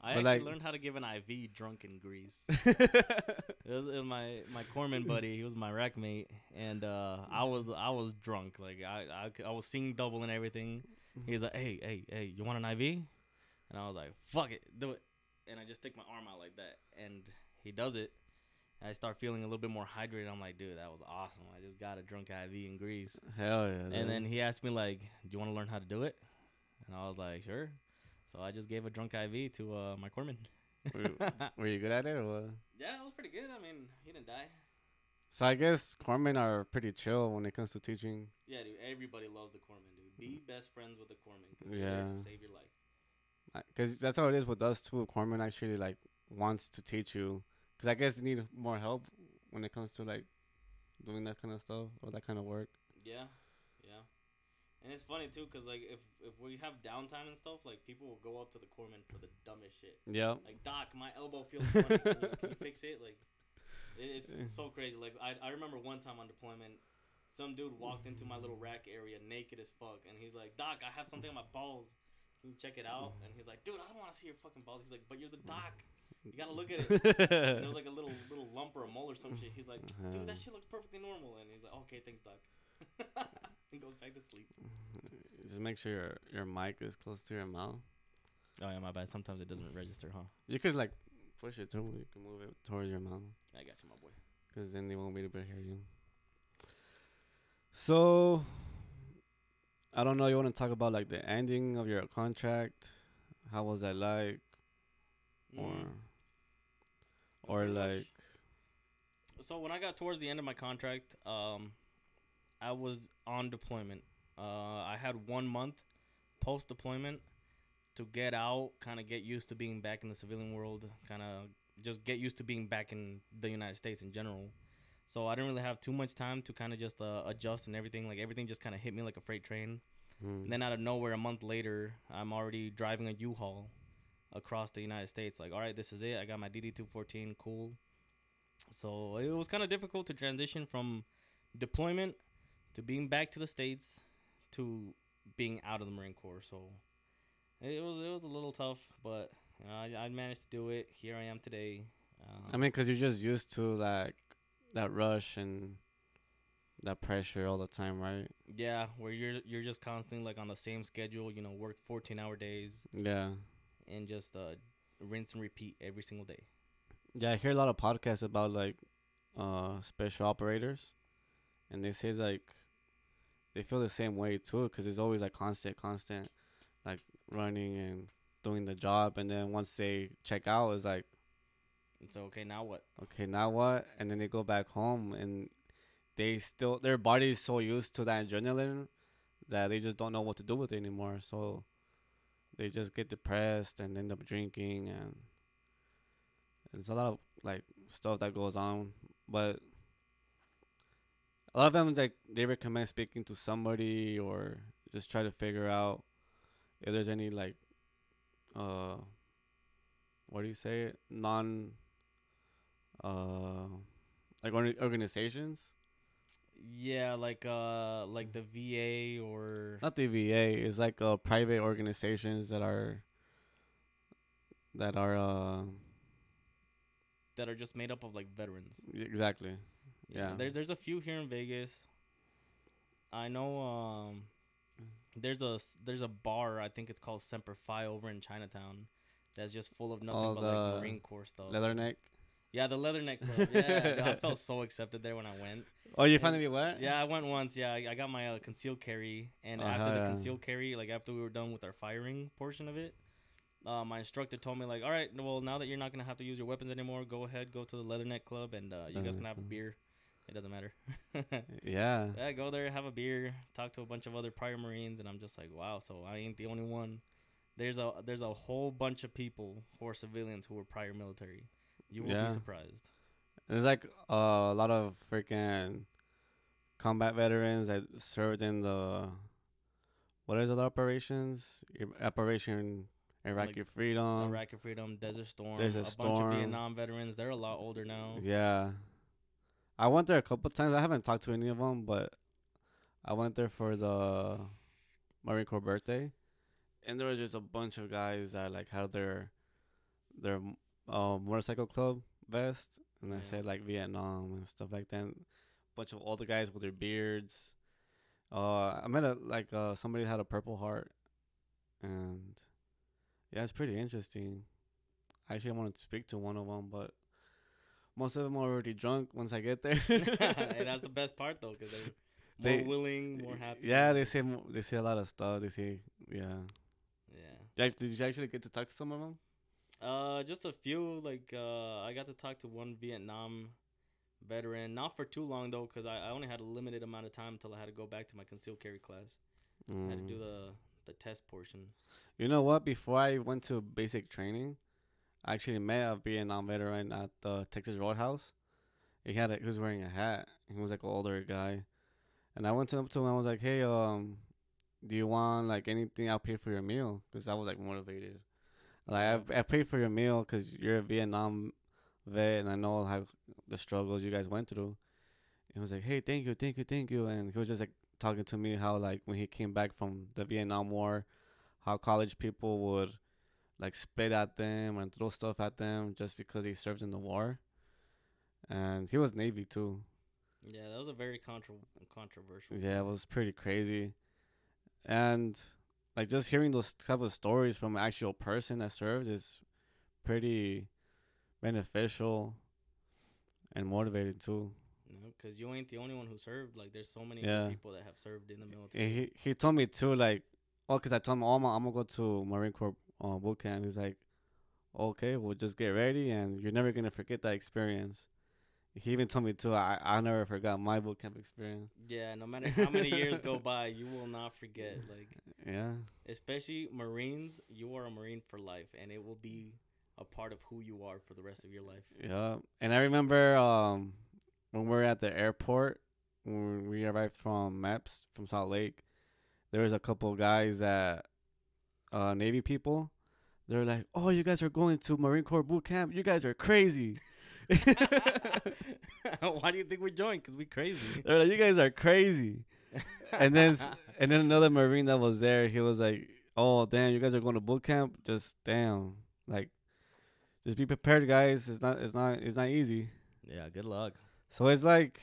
I but, actually like- learned how to give an IV drunk in Greece. It was, it was my my corpsman buddy. He was my rack mate, and uh, I was I was drunk. Like I I was seeing double and everything. He's like, hey hey hey, you want an IV? And I was like, fuck it, do it. And I just stick my arm out like that, and he does it. I start feeling a little bit more hydrated. I'm like, dude, that was awesome. I just got a drunk IV in Greece. Hell yeah! dude. And then he asked me like, do you want to learn how to do it? And I was like, sure. So I just gave a drunk IV to uh, my corpsman. were, you, were you good at it or what? Yeah, it was pretty good. I mean, he didn't die. So I guess corpsmen are pretty chill when it comes to teaching. Yeah, dude. Everybody loves the corpsman, dude. Be best friends with the corpsman. 'cause Yeah. to save your life. because that's how it is with us too. Corpsman actually like wants to teach you because I guess you need more help when it comes to like doing that kind of stuff or that kind of work. Yeah. And it's funny too, cause like if if we have downtime and stuff, like people will go up to the corpsman for the dumbest shit. Yeah. Like Doc, my elbow feels funny. can, you, can you fix it? Like, it, it's so crazy. Like I I remember one time on deployment. Some dude walked into my little rack area naked as fuck, and he's like, "Doc, I have something on my balls. Can you check it out?" And he's like, "Dude, I don't want to see your fucking balls." He's like, "But you're the doc. You gotta look at it." and it was like a little little lump or a mole or some shit. He's like, dude, that uh-huh. shit looks perfectly normal. And he's like, okay, thanks, doc. he goes back to sleep. Just make sure your your mic is close to your mouth. Oh yeah, my bad. Sometimes it doesn't register, huh? You could like push it too. You can move it towards your mouth I got you, my boy. because then they won't be able to hear you. So I don't know. You want to talk about like the ending of your contract? How was that like? Or Mm. or Pretty much. like So when I got towards the end of my contract, um, I was on deployment. Uh, I had one month post deployment to get out, kind of get used to being back in the civilian world, kind of just get used to being back in the United States in general. So I didn't really have too much time to kind of just uh, adjust and everything. Like everything just kind of hit me like a freight train. Mm. And then out of nowhere, a month later, I'm already driving a U-Haul across the United States. Like, all right, this is it. I got my DD214. Cool. So it was kind of difficult to transition from deployment to being back to the states to being out of the Marine Corps. So it was it was a little tough, but uh, I, I managed to do it. Here I am today. Um, I mean, cause you're just used to like that rush and that pressure all the time, right? yeah, where you're you're just constantly like on the same schedule. You know, work 14 hour days Yeah. and just uh, rinse and repeat every single day. Yeah, I hear a lot of podcasts about like uh special operators, and they say like they feel the same way too, cause it's always like constant, constant, like running and doing the job, and then once they check out, it's like it's okay, now what? okay, now what? And then they go back home, and they still their body is so used to that adrenaline that they just don't know what to do with it anymore. So they just get depressed and end up drinking, and it's a lot of like stuff that goes on. But a lot of them like they recommend speaking to somebody or just try to figure out if there's any like uh what do you say? Non uh like org- organizations? Yeah, like uh, like the VA or not the VA it's like uh private organizations that are that are uh that are just made up of like veterans. exactly Yeah. There, there's a few here in Vegas. I know. Um, there's a there's a bar. I think it's called Semper Fi over in Chinatown. That's just full of nothing Oh, but like Marine Corps stuff. leatherneck Yeah, the Leatherneck Club. Yeah, dude, I felt so accepted there when I went. oh you finally went Yeah, I went once. Yeah, I, I got my uh, concealed carry, and Oh, after the yeah. concealed carry, like after we were done with our firing portion of it, uh, my instructor told me like, all right, well now that you're not gonna have to use your weapons anymore, go ahead, go to the Leatherneck Club, and uh, you guys can have a beer. It doesn't matter. yeah yeah, go there, have a beer, talk to a bunch of other prior Marines, and I'm just like, wow. So I ain't the only one. There's a there's a whole bunch of people who are civilians who were prior military. You will Yeah. be surprised. There's like uh, a lot of freaking combat veterans that served in the what is it operations? Operation Iraqi Like, Freedom. Iraqi Freedom, Desert Storm, There's a bunch of Vietnam veterans. They're a lot older now. Yeah, I went there a couple times. I haven't talked to any of them, but I went there for the Marine Corps birthday, and there was just a bunch of guys that like had their their uh, motorcycle club vest, and I Yeah. said like Vietnam and stuff like that. Bunch of older guys with their beards. Uh, I met a like uh somebody had a Purple Heart, and yeah, it's pretty interesting. Actually, I wanted to speak to one of them, but most of them are already drunk once I get there. and that's the best part though, because they're more They- willing, more happy. Yeah, they say they say a lot of stuff. They say yeah. yeah. Did you- actually get to talk to some of them? Uh, just a few. Like, uh, I got to talk to one Vietnam veteran, not for too long though, because I, I only had a limited amount of time until I had to go back to my concealed carry class. I had to do Mm. the the test portion. You know what? Before I went to basic training, I actually met a Vietnam veteran at the Texas Roadhouse. He had a, he was wearing a hat. He was like an older guy, and I went to him to him. I was like, "Hey, um, do you want like anything? I'll pay for your meal." Because I was like motivated. Like I've I paid for your meal because you're a Vietnam vet, and I know how the struggles you guys went through. He was like, "Hey, thank you, thank you, thank you," and he was just like talking to me how like when he came back from the Vietnam War, how college people would like spit at them and throw stuff at them just because he served in the war. And he was Navy too. Yeah, that was a very contro- controversial. Yeah, it was pretty crazy. And like just hearing those type of stories from an actual person that serves is pretty beneficial and motivated too. because you ain't the only one who served. Like, there's so many Yeah. people that have served in the military. He he told me too like, oh, cause I told him, oh, I'm, I'm gonna go to Marine Corps uh, boot camp. He's like, okay, well just get ready, and you're never gonna forget that experience. He even told me too. I I never forgot my boot camp experience. Yeah, no matter how many years go by, you will not forget. Like, Yeah. especially Marines, you are a Marine for life, and it will be a part of who you are for the rest of your life. Yeah, and I remember um when we are at the airport, when we arrived from MEPS from Salt Lake, there was a couple of guys that, uh, Navy people. They're like, "Oh, you guys are going to Marine Corps boot camp? You guys are crazy." Why do you think we joined? Cause we crazy. They're like, "You guys are crazy." and then and then another Marine that was there, he was like, "Oh, damn, you guys are going to boot camp? Just damn, like, just be prepared, guys. It's not, it's not, it's not easy." yeah, good luck. So it's like,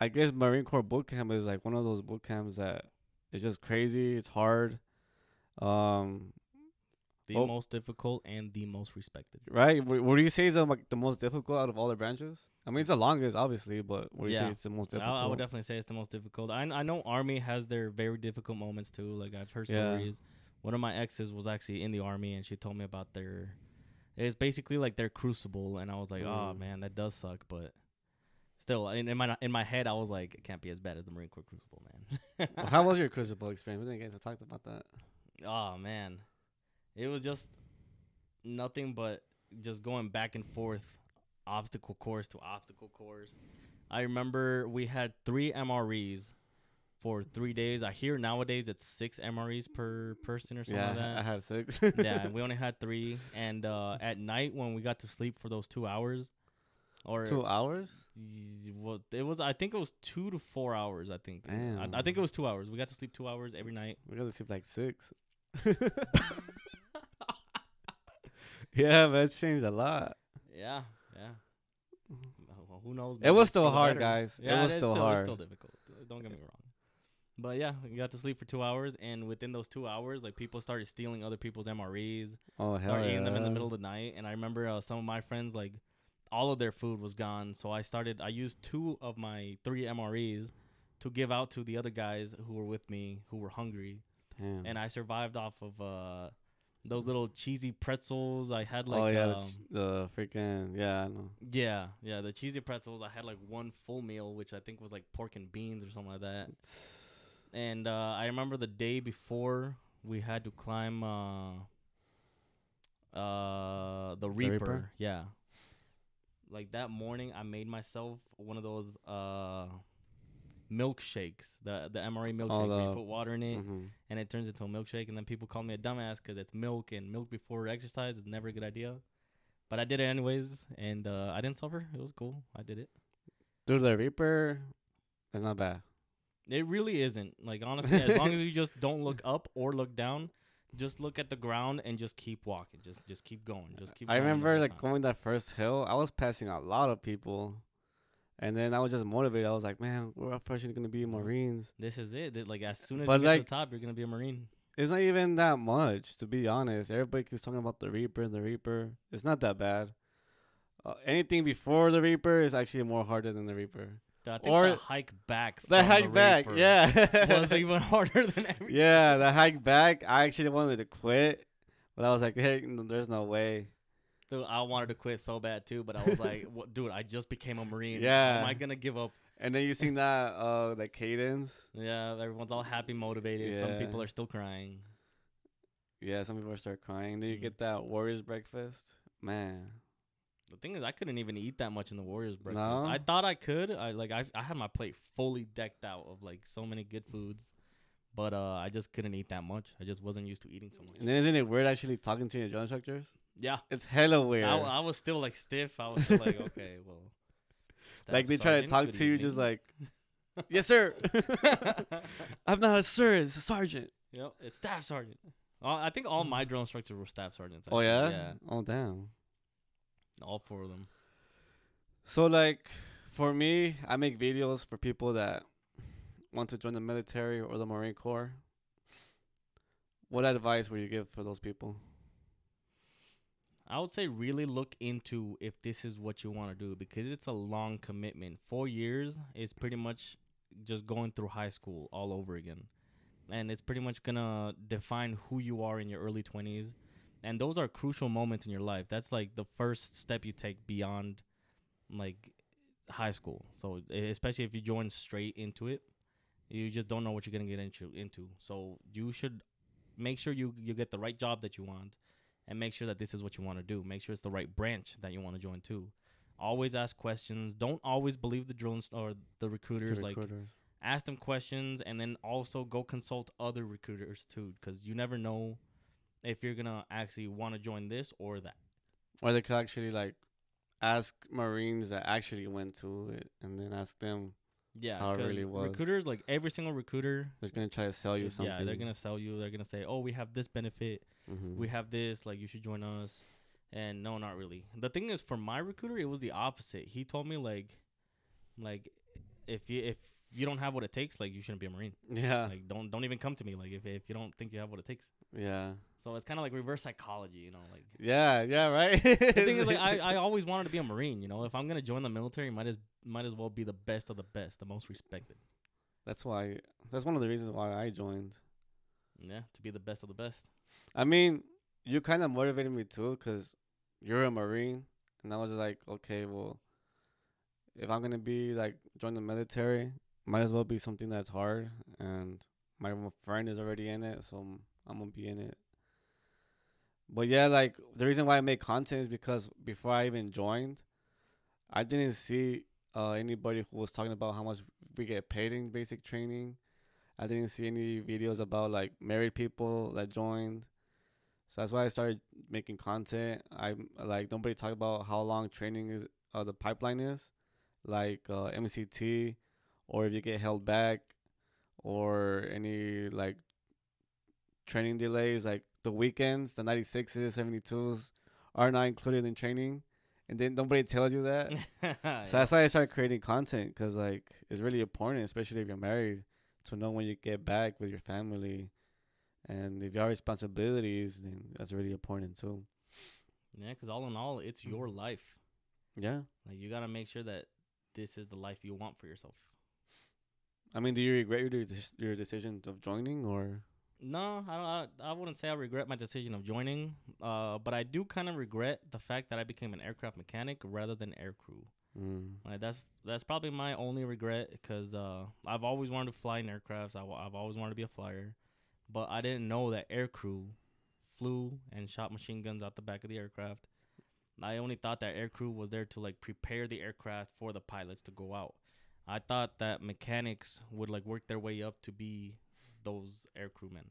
I guess Marine Corps boot camp is like one of those boot camps that it's just crazy. It's hard. Um, The Oh. most difficult and the most respected. right? What, do you say is um, like the most difficult out of all the branches? I mean, it's the longest, obviously, but what do you say Yeah. it's the most I, difficult? I would definitely say it's the most difficult. I I know Army has their very difficult moments too. Like I've heard Yeah. stories. One of my exes was actually in the army, and she told me about their. It's basically like their crucible, and I was like, oh Mm. man, that does suck, but still, in, in my in my head, I was like, it can't be as bad as the Marine Corps crucible, man. Well, how was your crucible experience? We didn't get to talk about that. Oh man, it was just nothing but just going back and forth, obstacle course to obstacle course. I remember we had three MREs for three days. I hear nowadays it's six MREs per person or something Yeah, like that. I had six. yeah, we only had three. And uh, at night when we got to sleep for those two hours, or two hours. well, it was I think it was two to four hours. I think. I, I think it was two hours. We got to sleep two hours every night. We got to sleep like six. yeah, but it's changed a lot. Yeah, yeah. Well, who knows? It was still hard, better. guys. It was still It's hard. still difficult. Don't get me wrong. But yeah, we got to sleep for two hours, and within those two hours, like people started stealing other people's MREs, Oh hell started yeah! eating them in the middle of the night. And I remember uh, some of my friends, like all of their food was gone, so I started. I used two of my three MREs to give out to the other guys who were with me who were hungry, Damn. and I survived off of uh, those little cheesy pretzels. I had like oh yeah, um, the, ch- the freaking yeah, I know. Yeah, yeah, the cheesy pretzels. I had like one full meal, which I think was like pork and beans or something like that. And uh, I remember the day before we had to climb uh, uh, the Reaper. Reaper? Yeah. Like that morning, I made myself one of those uh, milkshakes, the the MRE milkshake. where you put water in it, hmm and it turns into a milkshake. And then people call me a dumbass because it's milk, and milk before exercise is never a good idea. But I did it anyways, and uh, I didn't suffer. It was cool. I did it. Dude, the Reaper is not bad. It really isn't. Like honestly, as long as you just don't look up or look down, just look at the ground and just keep walking. Just just keep going. Just keep. I the remember like going that first hill. I was passing a lot of people, and then I was just motivated. I was like, man, we're officially gonna be Marines. This is it. Like as soon as But, you get to the top, you're gonna be a marine. It's not even that much, to be honest. Everybody keeps talking about the Reaper, the Reaper. It's not that bad. Uh, anything before the Reaper is actually more harder than the Reaper. I think or- the hike back. The hike back, Reaper yeah, was even harder than everything. yeah, the hike back. I actually wanted to quit, but I was like, hey, there's no way. Dude, I wanted to quit so bad too, but I was like, what, dude, I just became a marine. Yeah. Am I gonna give up? And then you sing that, uh, the cadence. Yeah, everyone's all happy, motivated. Some people are still crying. Yeah, some people start crying. Then you Mhm. get that Warriors breakfast. Man, The thing is, I couldn't even eat that much in the Warriors breakfast. No? I thought I could. I like I I had my plate fully decked out of like so many good foods, but uh, I just couldn't eat that much. I just wasn't used to eating so much. and then isn't it weird actually talking to your drill instructors? Yeah, It's hella weird. I, I was still like stiff. I was still like, okay, well. like they try to talk to you, just like, yes, sir. I'm not a sir. It's a sergeant. Yep, it's staff sergeant. Uh, I think all my drill instructors were staff sergeants. Oh yeah. yeah, Oh damn. all four of them. So like, for me, I make videos for people that want to join the military or the Marine Corps. What advice would you give for those people? I would say really look into if this is what you want to do because it's a long commitment. Four years is pretty much just going through high school all over again. And it's pretty much going to define who you are in your early 20s. And those are crucial moments in your life. That's like the first step you take beyond like high school. So, especially if you join straight into it, you just don't know what you're going to get into into. So, you should make sure you you get the right job that you want and make sure that this is what you want to do. Make sure it's the right branch that you want to join too. Always ask questions. Don't always believe the drones or the recruiters. Like recruiters. ask them questions, and then also go consult other recruiters too, because you never know if you're gonna actually want to join this or that. or they could actually like ask Marines that actually went to it, and then ask them. Yeah, How it really was. recruiters like every single recruiter. They're gonna try to sell you something. Yeah, they're gonna sell you. They're gonna say, "Oh, we have this benefit. Hmm we have this like you should join us and no not really the thing is for my recruiter it was the opposite he told me like like if you if you don't have what it takes like you shouldn't be a marine Yeah. like don't don't even come to me like if, if you don't think you have what it takes yeah. so it's kind of like reverse psychology you know like Yeah. Yeah. Right. the thing is like I, I always wanted to be a marine you know if i'm gonna join the military might as might as well be the best of the best the most respected That's why. That's one of the reasons why I joined. yeah to be the best of the best I mean, you kind of motivated me too, cause you're a Marine, and I was like, okay, well, if I'm gonna be like join the military, might as well be something that's hard, and my friend is already in it, so I'm, I'm gonna be in it. But yeah, like the reason why I make content is because before I even joined, I didn't see uh anybody who was talking about how much we get paid in basic training. I didn't see any videos about like married people that joined. So that's why I started making content. I like nobody talk about how long training is uh, the pipeline is, like uh, MCT, or if you get held back, or any like training delays, like the weekends, the 96s, 72s are not included in training, and then nobody tells you that. So that's why I started creating content because like it's really important, especially if you're married, to know when you get back with your family, and if you have responsibilities, then that's really important too. yeah because all in all it's your life Yeah, like you gotta make sure that this is the life you want for yourself I mean, do you regret your your decision of joining or? No, I don't. I, I wouldn't say I regret my decision of joining. Uh, but I do kind of regret the fact that I became an aircraft mechanic rather than air crew. Mm. Like that's that's probably my only regret because uh, I've always wanted to fly in aircrafts. I, have always wanted to be a flyer, but I didn't know that air crew flew and shot machine guns out the back of the aircraft. I only thought that air crew was there to like prepare the aircraft for the pilots to go out. I thought that mechanics would like work their way up to be those air crewmen.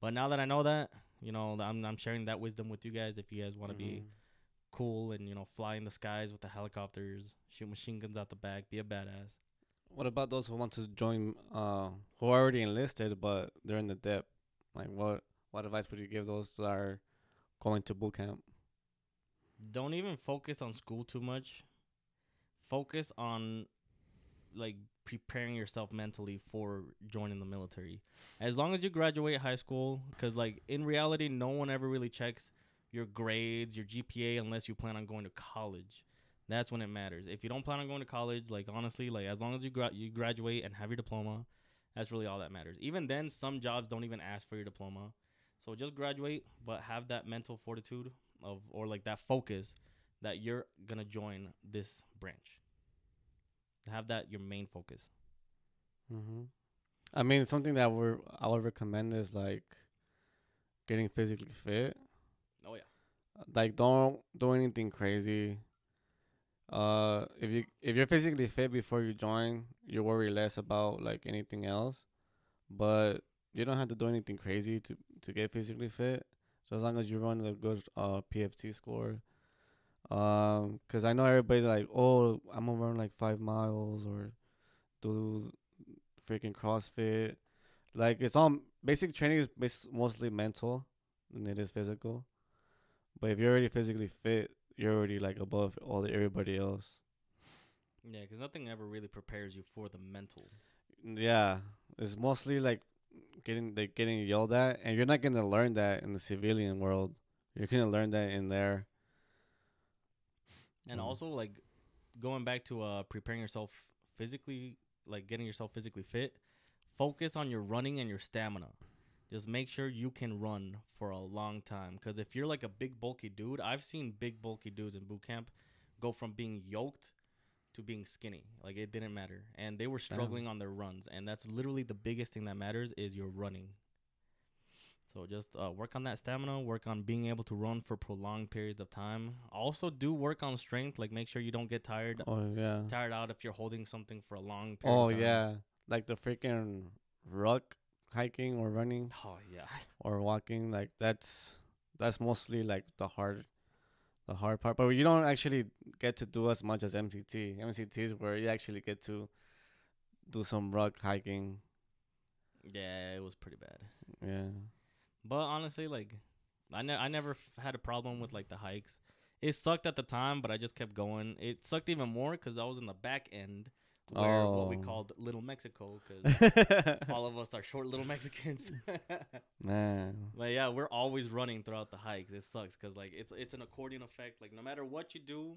But now that I know that, you know, I'm I'm sharing that wisdom with you guys. If you guys want to be Mhm. Cool and you know fly in the skies with the helicopters, shoot machine guns out the back, be a badass. What about those who want to join? Uh, who are already enlisted but they're in the DEP? Like, what what advice would you give those that are going to boot camp? Don't even focus on school too much. Focus on like preparing yourself mentally for joining the military. As long as you graduate high school, because like in reality, no one ever really checks your grades, your GPA, unless you plan on going to college. That's when it matters. If you don't plan on going to college, like honestly, like as long as you gra- you graduate and have your diploma, that's really all that matters. Even then, some jobs don't even ask for your diploma. So just graduate, but have that mental fortitude of or like that focus that you're gonna join this branch. Have that your main focus. Mm-hmm. I mean, something that we're I would recommend is like getting physically fit. Oh yeah. Like, don't do anything crazy. Uh, if you if you're physically fit before you join, you worry less about like anything else. But you don't have to do anything crazy to to get physically fit. So as long as you run a good uh PFT score. Um, cause I know everybody's like, oh, I'm gonna run like five miles or do freaking CrossFit. Like it's all basic training is mostly mental than it is physical. But if you're already physically fit, you're already like above all the everybody else. Yeah, because nothing ever really prepares you for the mental. Yeah, it's mostly like getting like getting yelled at, and you're not gonna learn that in the civilian world. You're gonna learn that in there. And Mhm. also like going back to uh preparing yourself physically, like getting yourself physically fit, focus on your running and your stamina. Just make sure you can run for a long time. Because if you're like a big bulky dude, I've seen big bulky dudes in boot camp go from being yoked to being skinny. Like it didn't matter, and they were struggling on their runs. And that's literally the biggest thing that matters is your running. So just uh, work on that stamina. Work on being able to run for prolonged periods of time. Also do work on strength. Like make sure you don't get tired Oh yeah. tired out if you're holding something for a long period. Oh of time. yeah. Like the freaking ruck hiking or running Oh yeah. or walking. Like that's that's mostly like the hard the hard part. But you don't actually get to do as much as MCT. MCT is where you actually get to do some ruck hiking. Yeah, it was pretty bad. Yeah. But honestly, like, I ne- I never f- had a problem with like the hikes. It sucked at the time, but I just kept going. It sucked even more because I was in the back end, where what we Oh. called Little Mexico, because all of us are short little Mexicans. Man. but yeah, we're always running throughout the hikes. It sucks because like it's it's an accordion effect. Like no matter what you do,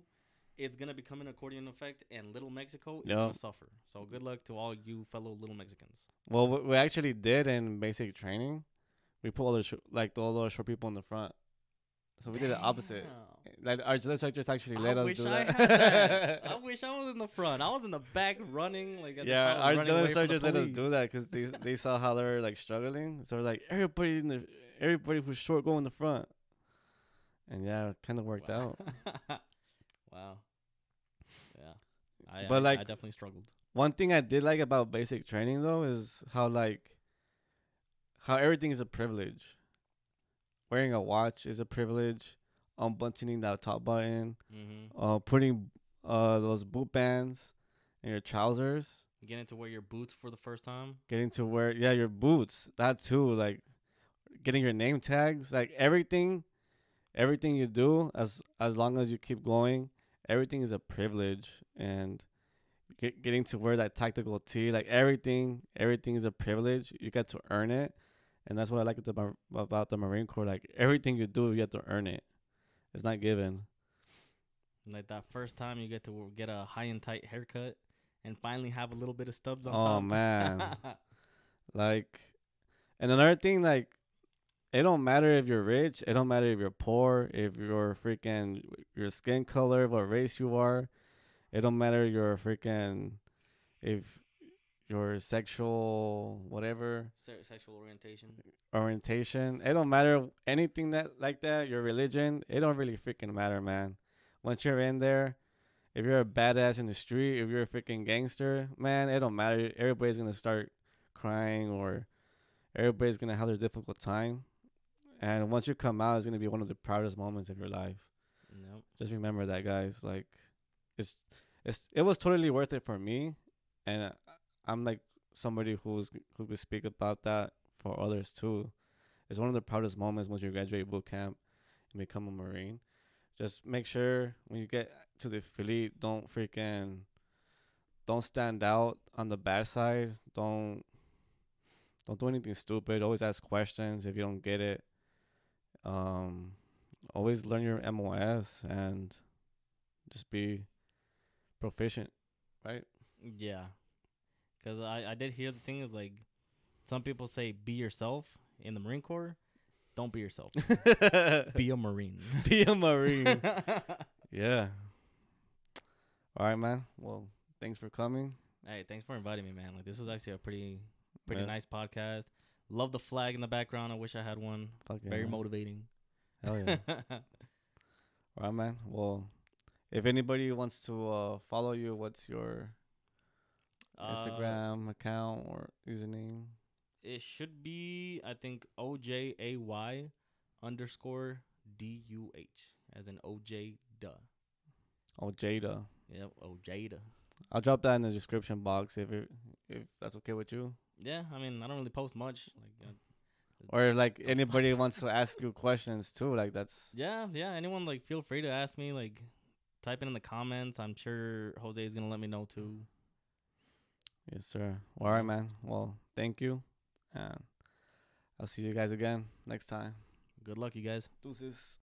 it's gonna become an accordion effect, and Little Mexico is Yup. gonna suffer. So good luck to all you fellow Little Mexicans. Well, what we actually did in basic training, we put all the sh- like all the short people in the front. So we did the opposite. Like our instructors actually I let us do I that. I wish I was in the front. I was in the back running like. yeah, our running general away from the instructors let us do that because they they saw how they were like struggling. So they're like everybody in the everybody who's short go in the front. And yeah, it kind of worked Wow. out. wow. Yeah. I, But, I, like- I definitely struggled. One thing I did like about basic training though is how like how everything is a privilege. Wearing a watch is a privilege. Unbuttoning that top button. Mm-hmm. uh putting uh those boot bands in your trousers Getting to wear your boots for the first time. getting to wear yeah your boots that too like getting your name tags like everything everything you do as as long as you keep going everything is a privilege and get, getting to wear that tactical tee like everything everything is a privilege you get to earn it and that's what i like the, about the marine corps like everything you do you have to earn it it's not given Like that first time you get to get a high and tight haircut and finally have a little bit of stubs on Oh, top. Oh man. Like, and another thing, like, it don't matter if you're rich. It don't matter if you're poor. If you're freaking your skin color, what race you are. It don't matter your freaking if your sexual whatever Se- sexual orientation. orientation. It don't matter anything that like that. Your religion. It don't really freaking matter, man. Once you're in there, if you're a badass in the street, if you're a freaking gangster, man, it don't matter. Everybody's gonna start crying or everybody's gonna have their difficult time. And once you come out, it's gonna be one of the proudest moments of your life. Nope. Just remember that, guys. Like, it's it's it was totally worth it for me, and uh, I'm like somebody who's who could speak about that for others too. It's one of the proudest moments once you graduate boot camp and become a marine. Just make sure when you get to the fleet, don't freaking don't stand out on the bad side. Don't don't do anything stupid. Always ask questions if you don't get it. Um, always learn your MOS and just be proficient, right? Yeah. Because I, I did hear the thing is like some people say be yourself in the Marine Corps. Don't be yourself. be a Marine. be a marine. yeah. All right, man. Well, thanks for coming. hey, thanks for inviting me, man. Like this was actually a pretty pretty Yeah. nice podcast. Love the flag in the background. I wish I had one. Very man. motivating. Hell yeah. All right, man. Well, if anybody wants to uh, follow you, what's your Uh, Instagram account or username? it should be I think O J A Y underscore D U H as in O J duh. Oh, Jada. Yep, O Jada. I'll drop that in the description box if it, if that's okay with you. Yeah, I mean I don't really post much. Like, uh, Or like anybody wants to ask you questions too, like that's yeah, yeah. Anyone like feel free to ask me. Like, type it in the comments. I'm sure Jose is gonna let me know too. Yes, sir. All right, man. Well, thank you, and I'll see you guys again next time. Good luck, you guys. Deuces.